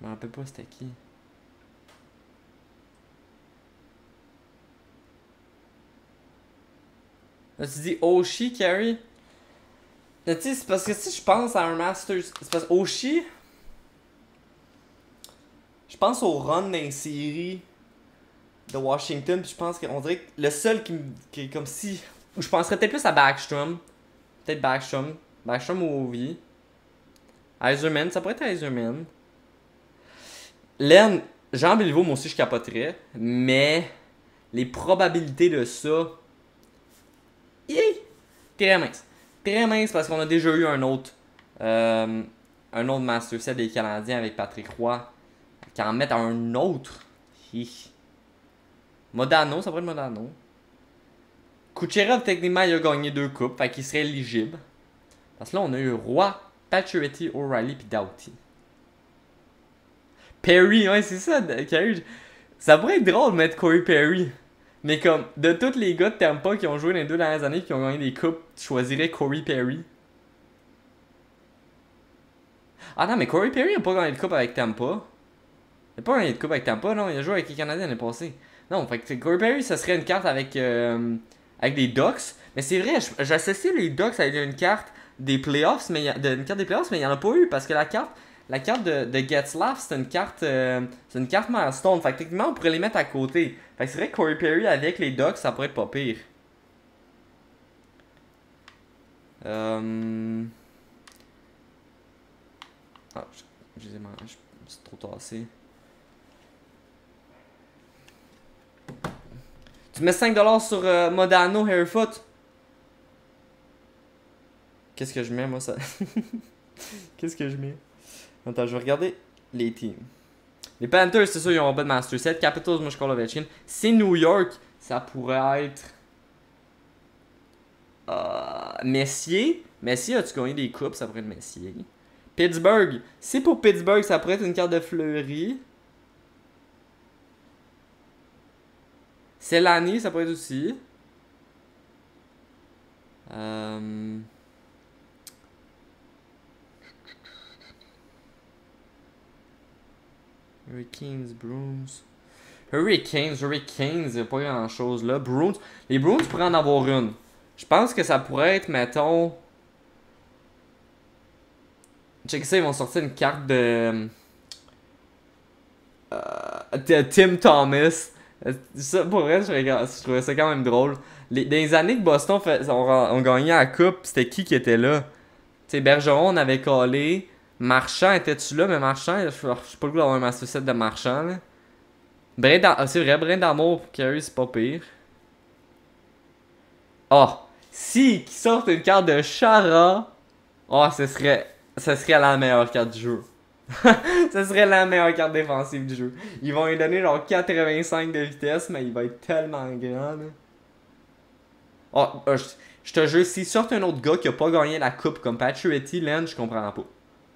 Je me rappelle pas c'était qui. Tu dis Oshi, Carrie? Tu sais, c'est parce que si je pense à un Masters. C'est parce Oshi. Je pense au run d'un série de Washington, puis je pense qu'on dirait que le seul qui, qui est comme si je penserais peut-être plus à Backstrom. Peut-être Backstrom. Backstrom ou Ovi. Iserman, ça pourrait être Iserman. Len, Jean Béliveau, moi aussi je capoterais. Mais les probabilités de ça. très mince. Très mince parce qu'on a déjà eu un autre. Euh, un autre Master des Canadiens avec Patrick Roy. Qui en mettent un autre. Modano, ça pourrait être Modano. Kucherov, techniquement, il a gagné deux coupes, fait qu'il serait éligible. Parce que là, on a eu Roy, Pacioretty, O'Reilly puis Doughty. Perry, ouais, c'est ça, Ça pourrait être drôle de mettre Corey Perry. Mais comme, de tous les gars de Tampa qui ont joué les deux dernières années qui ont gagné des coupes, tu choisirais Corey Perry. Ah non, mais Corey Perry n'a pas gagné de coupe avec Tampa. Il n'a pas gagné de coupe avec Tampa, non? Il a joué avec les Canadiens l'année passée. Non, fait que Corey Perry, ça serait une carte avec, euh, avec des Ducks. Mais c'est vrai, j'associe les Ducks avec une carte des playoffs, mais une carte des playoffs, mais il n'y en a pas eu parce que la carte la carte de, de Getzlaff, c'est une carte euh, c'est une carte milestone. Fait que techniquement, on pourrait les mettre à côté. Fait que c'est vrai que Corey Perry avec les Ducks, ça pourrait être pas pire. Euh... Ah, je, les ai mangés. C'est trop tassé. Tu mets 5$ sur euh, Modano Hairfoot. Qu'est-ce que je mets, moi, ça? Qu'est-ce que je mets? Attends, je vais regarder les teams. Les Panthers, c'est sûr, ils ont pas de Master Set. Capitals, moi, je C'est New York. Ça pourrait être. Euh, Messier. Messier, as-tu gagné des coupes? Ça pourrait être Messier. Pittsburgh. C'est pour Pittsburgh, ça pourrait être une carte de Fleury. C'est l'année, ça pourrait être aussi. Euh... Hurricanes, Bruins. Hurricanes, Hurricanes, il a pas grand chose là. Bruins, les Bruins pourraient en avoir une. Je pense que ça pourrait être, mettons. Check ça, ils vont sortir une carte de. Euh, Tim Thomas. Ça, pour vrai, je, trouvais ça quand même drôle. Les, années que Boston fait, on, gagnait la coupe, c'était qui qui était là? Tu Bergeron, on avait collé. Marchand, était-tu là? Mais Marchand, je sais pas le goût d'avoir un Set de Marchand. Là. Ah, c'est vrai, Brin d'amour pour Carey, c'est pas pire. Oh! Si, qui sortent une carte de Chara, oh, serait, ce serait la meilleure carte du jeu. ce serait la meilleure carte défensive du jeu. Ils vont lui donner genre 85 de vitesse, mais il va être tellement grand. Oh, euh, je, te jure, s'il sort un autre gars qui a pas gagné la coupe comme Patrick Len, je comprends pas.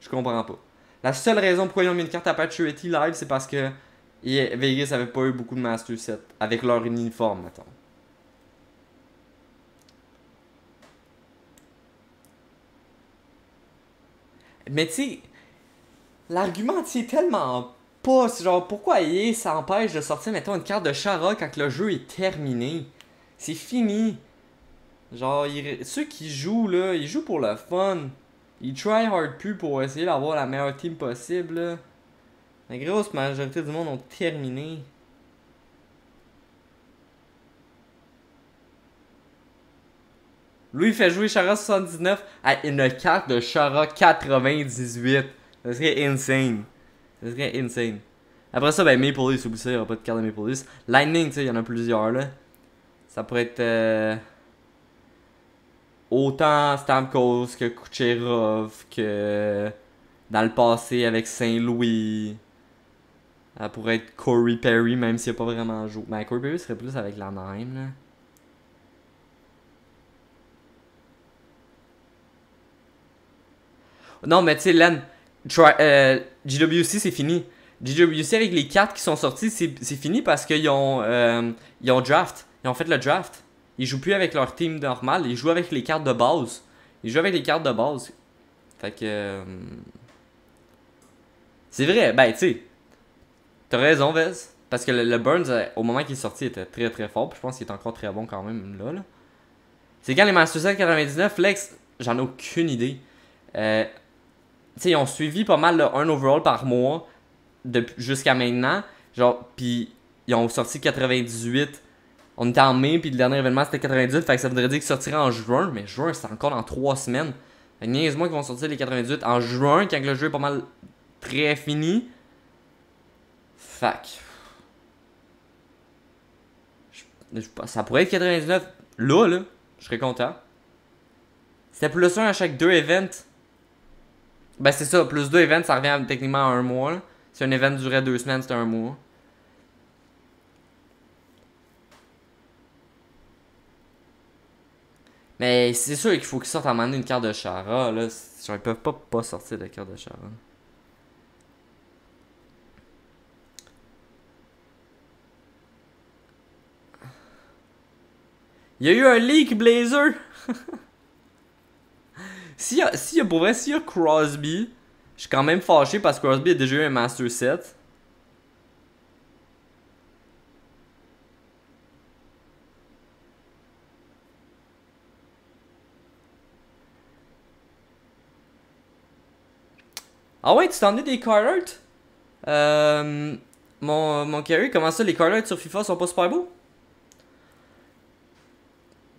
Je comprends pas. La seule raison pourquoi ils ont mis une carte à Paturity live, c'est parce que Vegas avait pas eu beaucoup de Master Set avec leur uniforme, mettons. Mais tu sais, l'argument est tellement pas. Genre, pourquoi EA s'empêche de sortir, mettons, une carte de Chara quand le jeu est terminé? C'est fini. Genre, ceux qui jouent, là, ils jouent pour le fun. Ils try hard plus pour essayer d'avoir la meilleure team possible. La grosse majorité du monde ont terminé. Lui, il fait jouer Chara 79 à une carte de Chara 98. Ça serait insane. Ça serait insane. Après ça, ben Maple Leafs, oublie ça, il n'y aura pas de carte de Maple. Lightning, tu sais, il y en a plusieurs là. Ça pourrait être. Euh autant Stamkos que Kucherov que dans le passé avec Saint-Louis. Elle pourrait être Corey Perry, même s'il n'a pas vraiment joué. Mais Corey Perry serait plus avec l'Anaheim, là. Non, mais tu sais, Len, euh, GWC, c'est fini. GWC, avec les 4 qui sont sortis, c'est fini parce qu'ils ont, euh, ont draft. Ils ont fait le draft. Ils jouent plus avec leur team normal, ils jouent avec les cartes de base. Ils jouent avec les cartes de base. Fait que. Euh, c'est vrai, ben tu sais. T'as raison, Vez. Parce que le, Burns, euh, au moment qu'il est sorti, était très très fort. Puis je pense qu'il est encore très bon quand même là. C'est quand les Masters 99, Flex, j'en ai aucune idée. Sais, ils ont suivi pas mal le 1 overall par mois jusqu'à maintenant. Genre, puis ils ont sorti 98 on était en mai, puis le dernier événement c'était 98, fait que ça voudrait dire qu'il sortirait en juin, mais juin c'est encore dans 3 semaines. Niaise-moi qu'ils vont sortir les 98 en juin, quand le jeu est pas mal très fini. Fac. Ça pourrait être 99. Là, là, je serais content. C'était plus 1 à chaque 2 events. Ben c'est ça, plus 2 events, ça revient techniquement à un mois. Si un event durait 2 semaines, c'était un mois. Mais c'est sûr qu'il faut qu'ils sortent à un une carte de Chara. Là, ils peuvent pas, pas sortir de carte de Chara. Il y a eu un leak Blazer. Si a pour vrai, s'il y a Crosby, je suis quand même fâché parce que Crosby a déjà eu un Master Set. Ah ouais, tu t'en es des card Euh, mon, mon carry, comment ça, les card sur FIFA sont pas super beaux?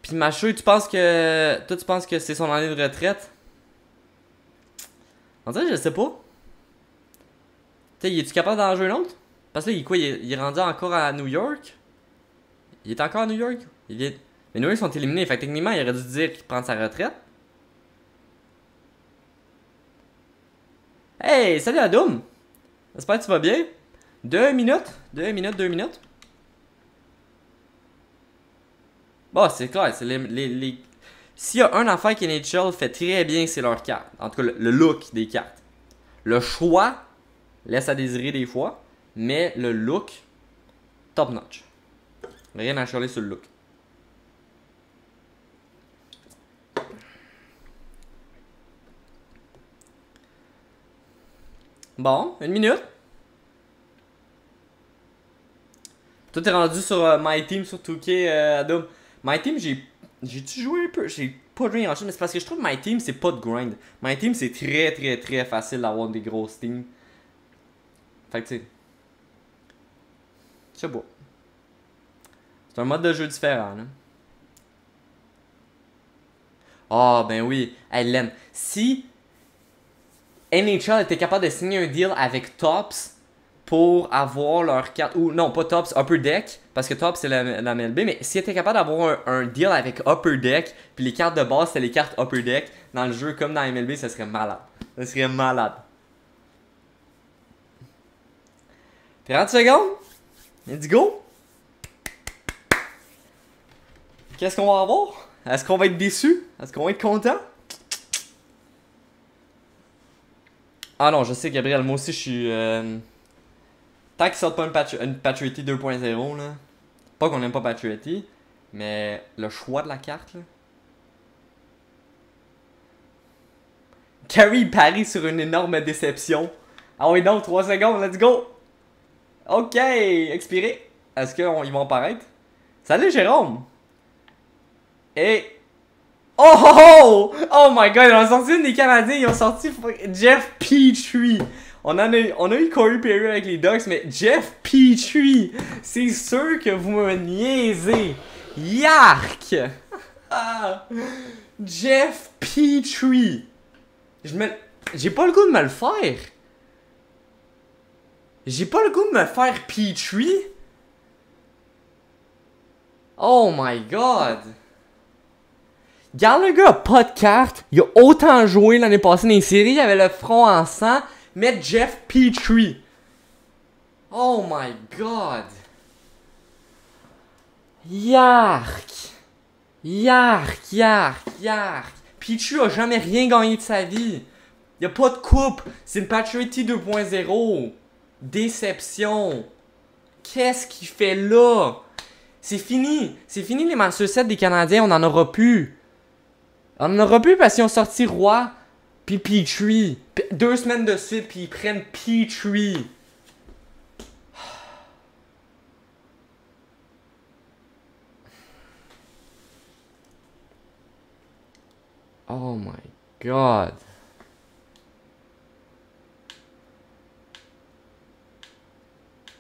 Puis Machu, tu penses que. Toi, tu penses que c'est son année de retraite? En fait, je sais pas. Tu sais, es-tu capable d'en jouer un autre? Parce que il, quoi, il, est, rendu encore à New York? Il est encore à New York? Il est... Mais New York sont éliminés, fait techniquement, il aurait dû dire qu'il prend sa retraite. Hey, salut Adoum! J'espère que tu vas bien. Deux minutes? Deux minutes, deux minutes. Bon, c'est clair, c'est les, les, S'il y a un affaire NHL fait très bien, c'est leur carte. En tout cas, le, look des cartes. Le choix laisse à désirer des fois, mais le look, top notch. Rien à chialer sur le look. Bon, une minute. Toi, t'es rendu sur euh, My Team sur 2K, euh, Adam. My Team, j'ai. J'ai-tu joué un peu? J'ai pas joué en chose, mais c'est parce que je trouve que My Team, c'est pas de grind. My Team, c'est très, très, très facile d'avoir des grosses teams. Fait que, tu sais. C'est un mode de jeu différent, là. Ah, oh, ben oui. Len, si NHL était capable de signer un deal avec Tops pour avoir leur carte. Ou non, pas Tops, Upper Deck. Parce que Tops c'est la, MLB. Mais s'ils étaient capables d'avoir un, deal avec Upper Deck, puis les cartes de base c'est les cartes Upper Deck dans le jeu comme dans MLB, ça serait malade. Ça serait malade. 30 secondes. Let's go. Qu'est-ce qu'on va avoir? Est-ce qu'on va être déçu? Est-ce qu'on va être content? Ah non, je sais, Gabriel, moi aussi je suis. Euh, Tant qu'ils sortent pas une, patch une 2.0, là. Pas qu'on aime pas Patriotti, mais le choix de la carte, là. Carrie parie sur une énorme déception. Ah oui, non, 3 secondes, let's go! Ok, expiré. Est-ce qu'ils vont apparaître? Salut Jérôme! Et. Oh oh oh! Oh my god, ils ont sorti une des Canadiens, ils ont sorti Jeff Petrie! On, a, on a eu Corey Perry avec les Ducks, mais Jeff Petrie, c'est sûr que vous me niaisez. Yark! Ah, Jeff Petrie. Je. J'ai pas le goût de me le faire. J'ai pas le goût de me faire Petrie. Oh my god. Gallagher a pas de carte. Il a autant joué l'année passée dans les séries. Il avait le front en sang. Met Jeff Petrie. Oh my god. Yark. Yark, yark, yark. Petrie a jamais rien gagné de sa vie. Y a pas de coupe. C'est une Patriotty 2.0. Déception. Qu'est-ce qu'il fait là? C'est fini. C'est fini les Master 7 des Canadiens. On en aura plus. On en aura plus parce qu'ils ont sorti Roi. Puis Petrie. Deux semaines de suite, puis ils prennent Petrie. Oh my god.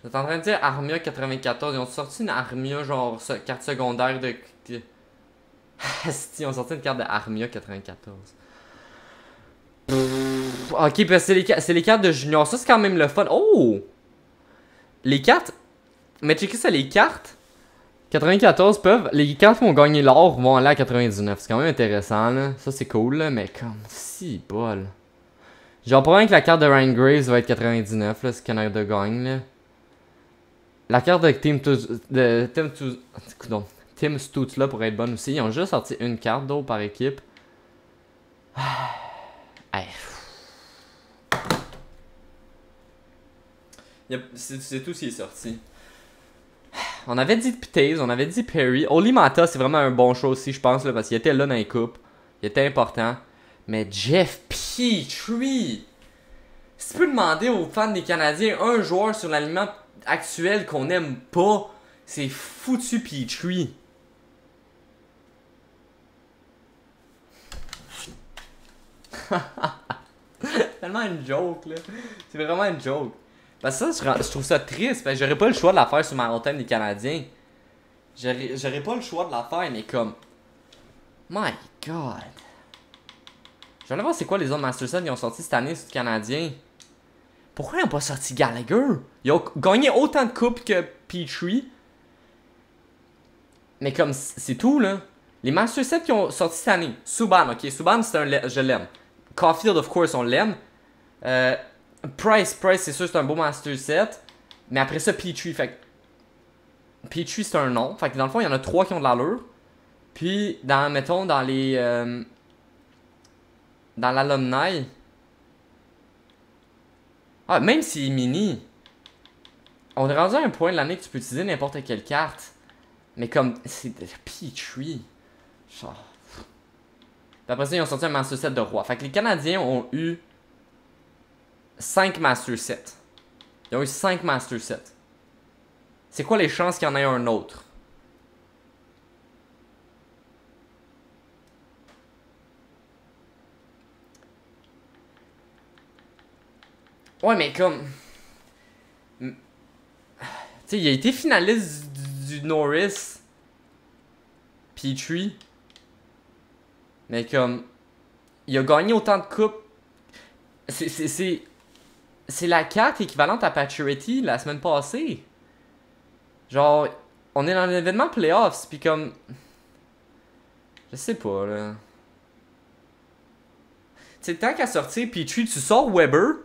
Vous êtes en train de dire Armia 94. Ils ont sorti une Armia, genre, carte secondaire de. Ils ont sorti une carte de Armia 94 ok, c'est les, les, cartes de Junior. Ça, c'est quand même le fun. Oh! Les cartes. Mais checker ça, les cartes. 94 peuvent. Les cartes qui vont gagner l'or vont aller à 99. C'est quand même intéressant, là. Ça, c'est cool, là. Mais comme si bol. Genre, probablement que la carte de Ryan Graves va être 99, là. C'est Canada gagne, là. La carte de Team de Team Tim Stutz-là pourrait être bonne aussi. Ils ont juste sorti une carte d'eau par équipe. Hey. Y a- C'est tout ce qui est sorti. On avait dit Taze, on avait dit Perry. Oli Mata, c'est vraiment un bon show aussi, je pense, là, parce qu'il était là dans les coupes. Il était important. Mais Jeff Petrie. Si tu peux demander aux fans des Canadiens un joueur sur l'alignement actuel qu'on aime pas, c'est foutu Petrie. tellement une joke, là. C'est vraiment une joke. Parce que ça, je, trouve ça triste. J'aurais pas le choix de la faire sur ma antenne des Canadiens. J'aurais pas le choix de la faire, mais comme. My god. Je vais voir c'est quoi les autres Master Set qui ont sorti cette année sur le Canadien. Pourquoi ils ont pas sorti Gallagher? Ils ont gagné autant de coupes que Petrie. Mais comme c'est tout là. Les Master Set qui ont sorti cette année. Subban, ok. Subban, c'est un. Je l'aime. Caulfield, of course, on l'aime. Euh, Price, Price, c'est sûr, c'est un beau Master Set. Mais après ça, Petrie. Fait. Petrie, c'est un nom. Fait que dans le fond, il y en a trois qui ont de l'allure. Puis, dans, mettons, dans les. euh, dans l'alumni. Ah, même s'il est mini. On est rendu à un point de l'année que tu peux utiliser n'importe quelle carte. Mais comme. C'est. Petrie. Genre. Puis après ça, ils ont sorti un Master Set de roi. Fait que les Canadiens ont eu 5 Master Sets. Ils ont eu 5 Master Sets. C'est quoi les chances qu'il y en ait un autre? Ouais, mais comme. Tu sais, il a été finaliste du, du Norris. Petrie. Mais comme. Il a gagné autant de coupes. C'est. C'est. C'est, c'est la carte équivalente à Paturity la semaine passée. Genre. On est dans l'événement playoffs, puis comme. Je sais pas, là. Sais, tant qu'à sortir Petrie, tu sors Weber.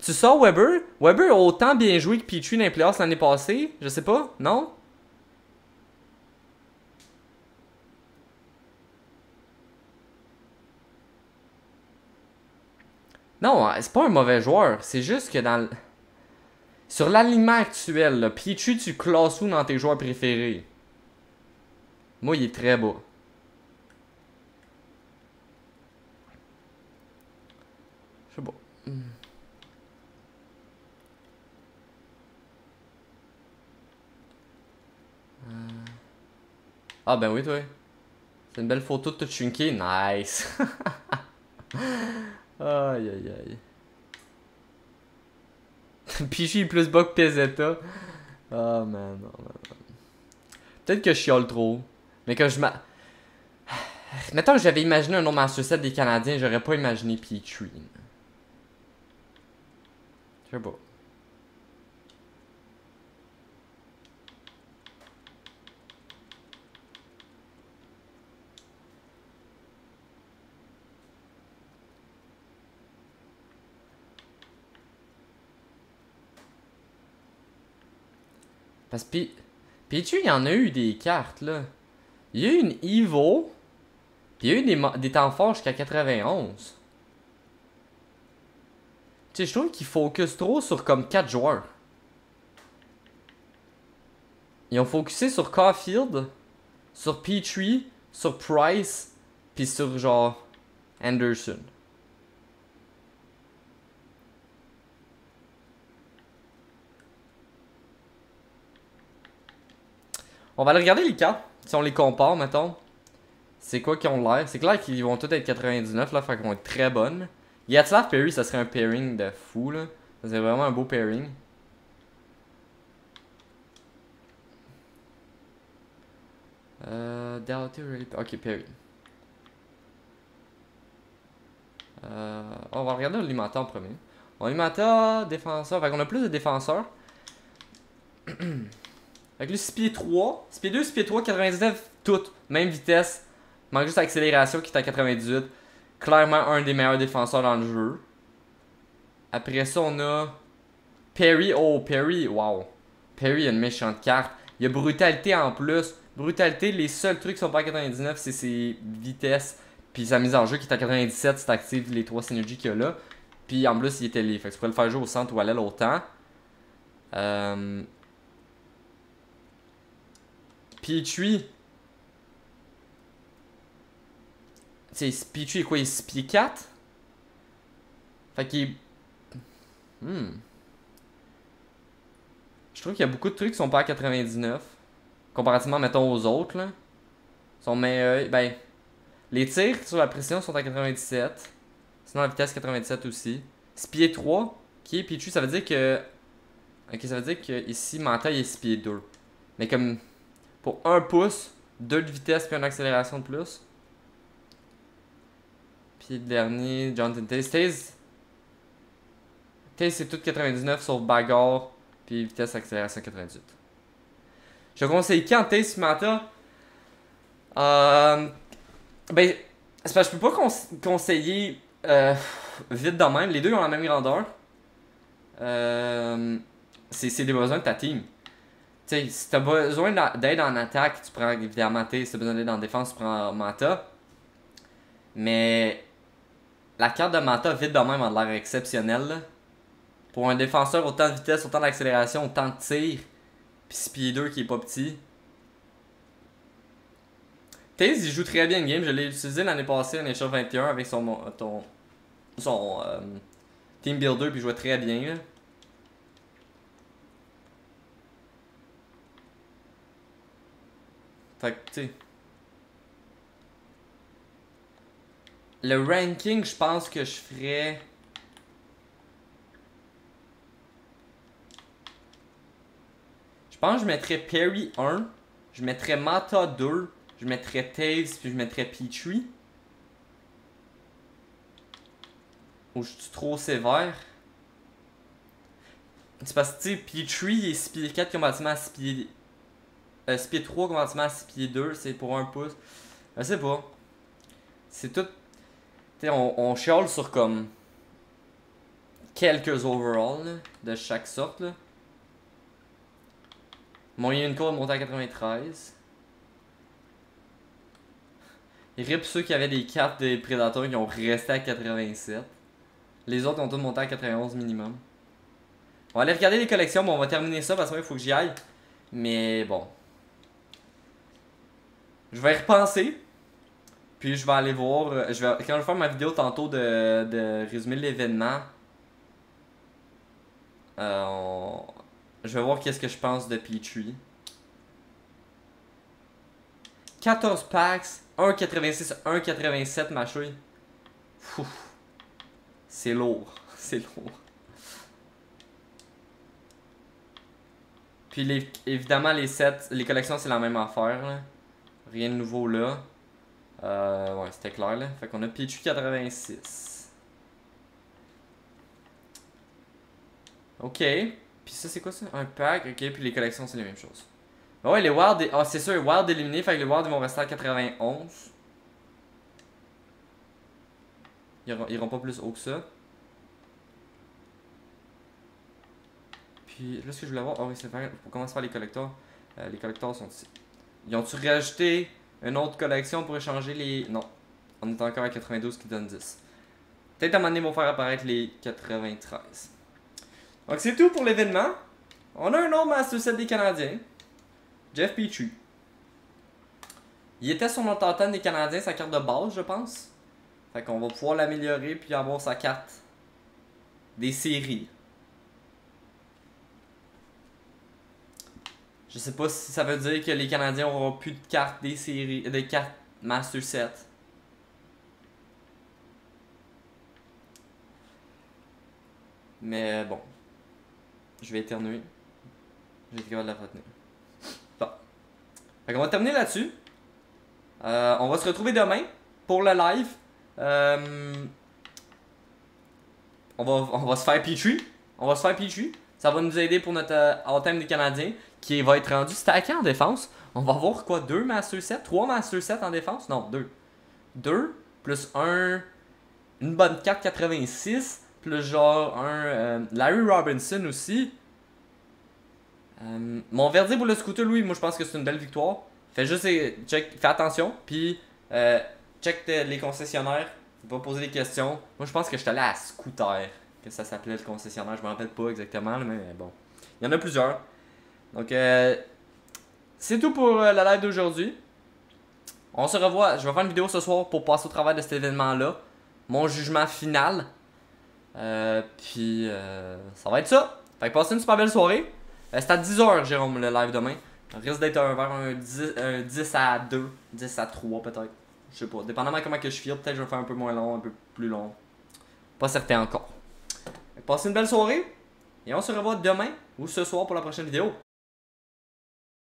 Tu sors Weber. Weber a autant bien joué que Petrie dans les playoffs l'année passée. Je sais pas, non? Non, c'est pas un mauvais joueur. C'est juste que dans. Sur l'alignement actuel, là, Petrie, tu classes où dans tes joueurs préférés? Moi, il est très bas. Je sais pas. Hmm. Euh. Ah ben oui, toi. C'est une belle photo de tout. Nice. aïe aïe aïe. Pichi est plus bas que Peseta. Oh man, oh man. Peut-être que je chiale trop. Mais que je m'a. Mettons que j'avais imaginé un nom Master Set des Canadiens, j'aurais pas imaginé Petrie. Je sais pas. Parce que Pi- Pichu, il y en a eu des cartes, là. Il y a eu une Evo, puis il y a eu des, des temps forts jusqu'à 91. Tu sais, je trouve qu'ils focus trop sur comme 4 joueurs. Ils ont focusé sur Caulfield, sur Petrie, sur Price, puis sur genre Anderson. On va aller regarder les cartes, si on les compare, mettons. C'est quoi qui ont l'air? C'est clair qu'ils vont tous être 99, là, fait qu'ils vont être très bonnes. Yatslav Perry, ça serait un pairing de fou, là. Ça serait vraiment un beau pairing. Euh. Ok, Perry. Euh, on va regarder Olimata en premier. Olimata, défenseur. Fait qu'on a plus de défenseurs. Avec lui, 6 pieds 3. 6 pieds 2, 6 pieds 3, 99, toutes. Même vitesse. Manque juste l'accélération qui est à 98. Clairement un des meilleurs défenseurs dans le jeu. Après ça, on a Perry. Oh, Perry, wow. Perry a une méchante carte. Il a brutalité en plus. Brutalité, les seuls trucs qui sont pas à 99, c'est ses vitesses. Puis sa mise en jeu qui est à 97, c'est active les trois synergies qu'il y a là. Puis en plus, il était lié. Fait que tu pourrais le faire jouer au centre ou à l'aile autant. Euh... Pietri. Tu sais, Pietri est quoi Il est 6 pieds 4 Fait qu'il. Hmm. Je trouve qu'il y a beaucoup de trucs qui sont pas à 99. Comparativement, mettons, aux autres. Là. Sont meilleurs. Ben. Les tirs sur la précision sont à 97. Sinon, la vitesse 97 aussi. 6 pieds 3. Qui est Pichu, ça veut dire que. Ok, ça veut dire que ici, Manta est 6 pieds 2. Mais comme. Pour 1 pouce, 2 de vitesse puis une accélération de plus. Puis le dernier, Jonathan Taze. Taze. Taze, c'est tout 99 sauf bagarre. Puis vitesse accélération 98. Je conseille quand Taze Manta. Euh. Ben. Parce que je peux pas conseiller euh, vite de même. Les deux ont la même grandeur. Euh, c'est des besoins de ta team. Sais si t'as besoin d'aide en attaque, tu prends évidemment T. Si t'as besoin d'aide en défense, tu prends Manta. Mais la carte de Manta vite de même a l'air exceptionnelle. Pour un défenseur, autant de vitesse, autant d'accélération, autant de tir. Puis 6 pieds 2 qui est pas petit. Taze, il joue très bien le game. Je l'ai utilisé l'année passée en échelle 21 avec son, ton, son euh, team builder puis il jouait très bien. Fait que, tu sais. Le ranking, je pense que je ferais. Je pense que je mettrais Perry 1. Je mettrais Mata 2 je mettrais Taze, puis je mettrais Petrie. Ou je suis trop sévère? C'est parce que, tu sais, Petrie est 6 pieds 4 comparativement à 6 pieds... Euh, 6 pieds 3 comparativement à 6 pieds 2, c'est pour un pouce. Je sais pas. C'est tout... Tu sais, on, on chiale sur comme... Quelques overall, de chaque sorte, là. Mon Unicorn monté à 93. RIP ceux qui avaient des cartes des prédateurs qui ont resté à 87. Les autres ont tous monté à 91 minimum. On va aller regarder les collections, bon on va terminer ça parce qu'il faut que j'y aille. Mais bon. Je vais y repenser. Puis je vais aller voir. Euh, je vais, quand je vais faire ma vidéo tantôt de, de résumer l'événement. Euh, je vais voir qu'est-ce que je pense de Petrie. 14 packs, 1,86, 1,87 ma chouille. C'est lourd. C'est lourd. Puis les, évidemment les sets, les collections c'est la même affaire. Rien de nouveau là. Euh, ouais, c'était clair là. Fait qu'on a Pichu 86. Ok. Puis ça c'est quoi ça? Un pack. Ok, puis les collections c'est les mêmes choses. Ah ouais, les Wild, ah, c'est sûr, Wild éliminés, fait que les Wild vont rester à 91. Ils iront, pas plus haut que ça. Puis là, ce que je voulais voir, ah oui, c'est vrai, pour commencer par les collecteurs. Euh, les collecteurs sont ici. Ils ont-tu rajouté une autre collection pour échanger les. Non. On est encore à 92 qui donne 10. Peut-être à un moment donné, ils vont faire apparaître les 93. Donc c'est tout pour l'événement. On a un autre Master Set des Canadiens. Jeff Petrie. Il était sur notre des Canadiens, sa carte de base, je pense. Fait qu'on va pouvoir l'améliorer puis avoir sa carte des séries. Je sais pas si ça veut dire que les Canadiens auront plus de cartes des séries, des cartes Master Set. Mais bon, je vais éternuer. J'ai été capable de la retenir. Fait qu'on va terminer là-dessus. Euh, on va se retrouver demain pour le live. Euh, on, va, on va se faire Petrie. On va se faire Petrie. Ça va nous aider pour notre euh, des Canadiens qui va être rendu stacké en défense. On va avoir quoi? Deux Master 7 Trois Master 7 en défense? Non, deux. Deux plus un. Une bonne 4,86. Plus genre un euh, Larry Robinson aussi. Euh, mon verdict pour le scooter, Louis, moi je pense que c'est une belle victoire. fais juste check, fais attention, puis euh, check les concessionnaires, va poser des questions. Moi, je pense que je suis allé à Scooter, que ça s'appelait le concessionnaire, je me rappelle pas exactement, mais bon. Il y en a plusieurs. Donc, euh, c'est tout pour euh, la live d'aujourd'hui. On se revoit. Je vais faire une vidéo ce soir pour passer au travail de cet événement-là. Mon jugement final. Euh, puis, euh, ça va être ça. Fait que passez une super belle soirée. c'est à 10h, Jérôme, le live demain. Ça risque d'être un, vers un 10, à 2, 10 à 3 peut-être. Je sais pas. Dépendamment comment que je file, peut-être je vais faire un peu moins long, un peu plus long. Pas certain encore. Passez une belle soirée. Et on se revoit demain ou ce soir pour la prochaine vidéo.